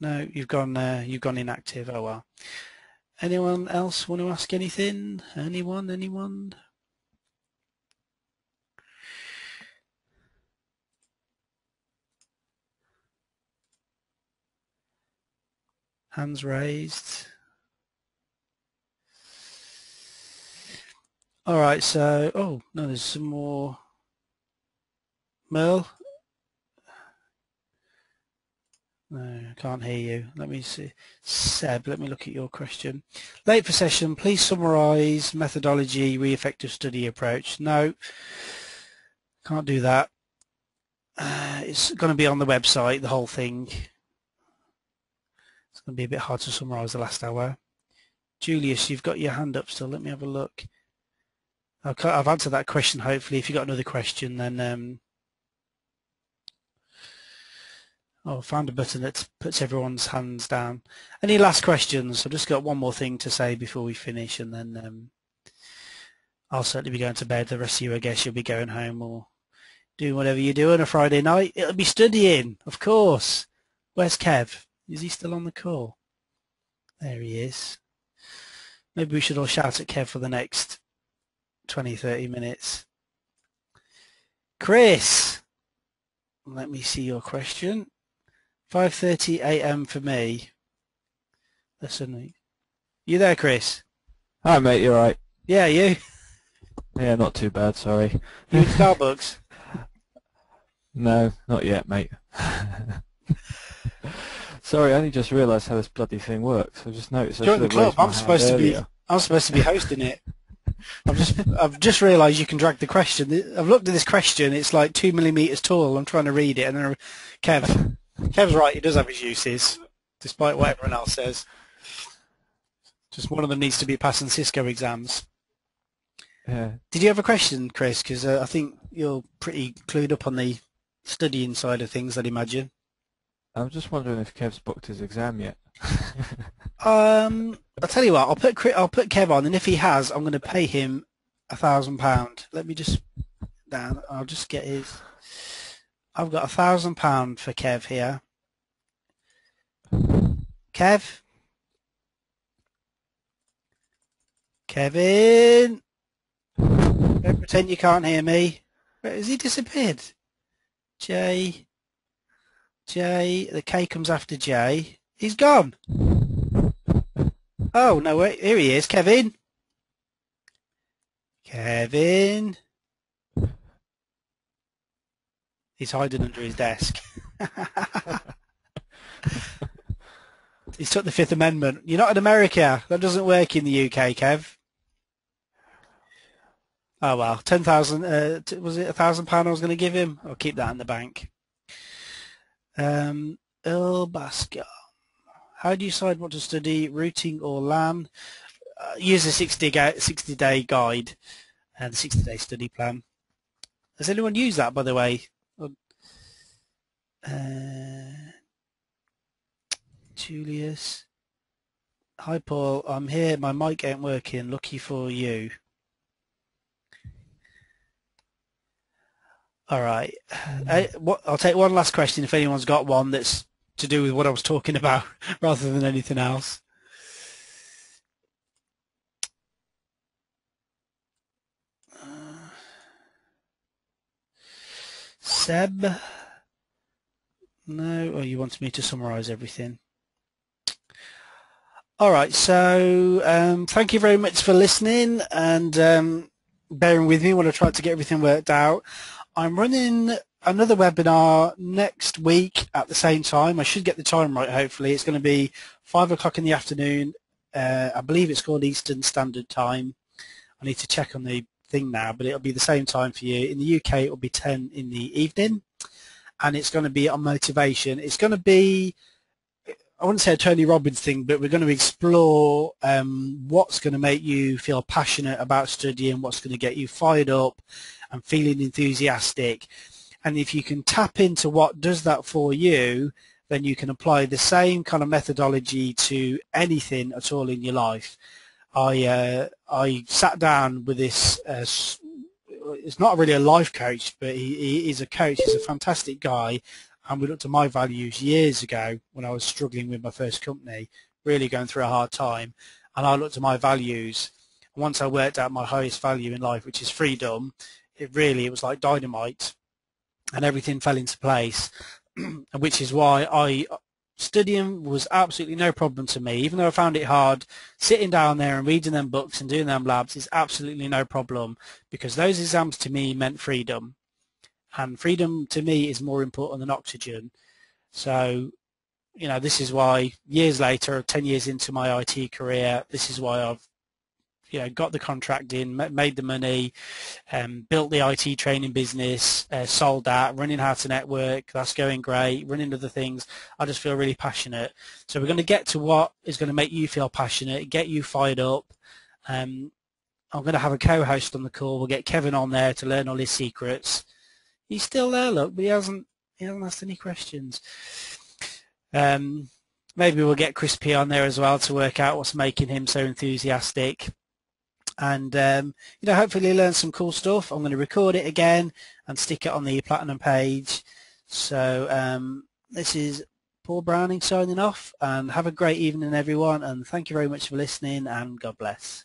No, you've gone. Uh, you've gone inactive. Oh well. Anyone else want to ask anything? Anyone? Anyone? Hands raised. All right. So, oh no, there's some more. Merle. No, I can't hear you. Let me see. Seb, let me look at your question. Late for session, please summarise methodology, re-effective study approach. No, can't do that. Uh, it's going to be on the website, the whole thing. Going to be a bit hard to summarise the last hour. Julius, you've got your hand up still. Let me have a look. I've answered that question, hopefully. If you've got another question, then... Um, Oh, I found a button that puts everyone's hands down. Any last questions? I've just got one more thing to say before we finish, and then um, I'll certainly be going to bed. The rest of you, I guess, you'll be going home or doing whatever you do on a Friday night. It'll be studying, of course. Where's Kev? Is he still on the call? There he is. Maybe we should all shout at Kev for the next 20, 30 minutes. Chris, let me see your question. 5.30 a.m. for me. Listen, you there, Chris? Hi mate, you're right. Yeah, you. Yeah, not too bad, sorry. You in Starbucks? *laughs* No, not yet, mate. Sorry, I only just realised how this bloody thing works. I just noticed I Join the should have raised club. I'm supposed to be. I'm supposed to be hosting it. I've just. I've just realised you can drag the question. I've looked at this question. It's like two millimeters tall. I'm trying to read it, and then Kev. Kev's right. He does have his uses, despite what everyone else says. Just one of them needs to be passing Cisco exams. Yeah. Did you have a question, Chris? Because uh, I think you're pretty clued up on the studying side of things, I'd imagine. I'm just wondering if Kev's booked his exam yet. *laughs* Um, I'll tell you what. I'll put I'll put Kev on, and if he has, I'm going to pay him a thousand pound. Let me just down. I'll just get his. I've got a thousand pound for Kev here. Kev. Kevin. Don't pretend you can't hear me. Where has he disappeared? J. J. The K comes after J. He's gone. Oh, no, wait. Here he is. Kevin. Kevin. He's hiding under his desk. *laughs* He's took the Fifth Amendment. You're not in America. That doesn't work in the UK, Kev. Oh well, ten thousand. Uh, was it a thousand pound I was going to give him? I'll keep that in the bank. Um, Earl. How do you decide what to study, routing or LAN? Uh, use a 60 ga- 60 day guide and the 60 day study plan. Has anyone used that, by the way? Uh, Julius. Hi, Paul. I'm here. My mic ain't working. Lucky for you. All right. Uh, what, I'll take one last question if anyone's got one that's to do with what I was talking about *laughs* rather than anything else. Uh, Seb? No? Oh, you wanted me to summarise everything. All right, so um, thank you very much for listening and um, bearing with me when I tried to get everything worked out. I'm running another webinar next week at the same time. I should get the time right, hopefully. It's going to be 5 o'clock in the afternoon. Uh, I believe it's called Eastern Standard Time. I need to check on the thing now, but it'll be the same time for you. In the UK, it'll be 10 in the evening, and it's going to be on motivation. It's going to be I wouldn't say a Tony Robbins thing, but we're going to explore um, what's going to make you feel passionate about studying, what's going to get you fired up and feeling enthusiastic. And if you can tap into what does that for you, then you can apply the same kind of methodology to anything at all in your life. I uh, I sat down with this. Uh, it's not really a life coach, but he, he is a coach. He's a fantastic guy, and we looked at my values years ago when I was struggling with my first company, really going through a hard time, and I looked at my values. And once I worked out my highest value in life, which is freedom, it really it was like dynamite, and everything fell into place. *clears throat* which is why I studying was absolutely no problem to me, even though I found it hard. Sitting down there and reading them books and doing them labs is absolutely no problem because those exams to me meant freedom and freedom to me is more important than oxygen. So, you know, this is why years later, 10 years into my IT career, this is why I've, you know, got the contract in, made the money, um, built the IT training business, uh, sold that, running How to Network, that's going great, running other things. I just feel really passionate. So we're going to get to what is going to make you feel passionate, get you fired up. Um, I'm going to have a co-host on the call. We'll get Kevin on there to learn all his secrets. He's still there, look, but he hasn't he hasn't asked any questions. Um, maybe we'll get Chris P on there as well to work out what's making him so enthusiastic. And um, you know, hopefully learn some cool stuff. I'm going to record it again and stick it on the Platinum page. So um, this is Paul Browning signing off, and have a great evening, everyone. And thank you very much for listening, and God bless.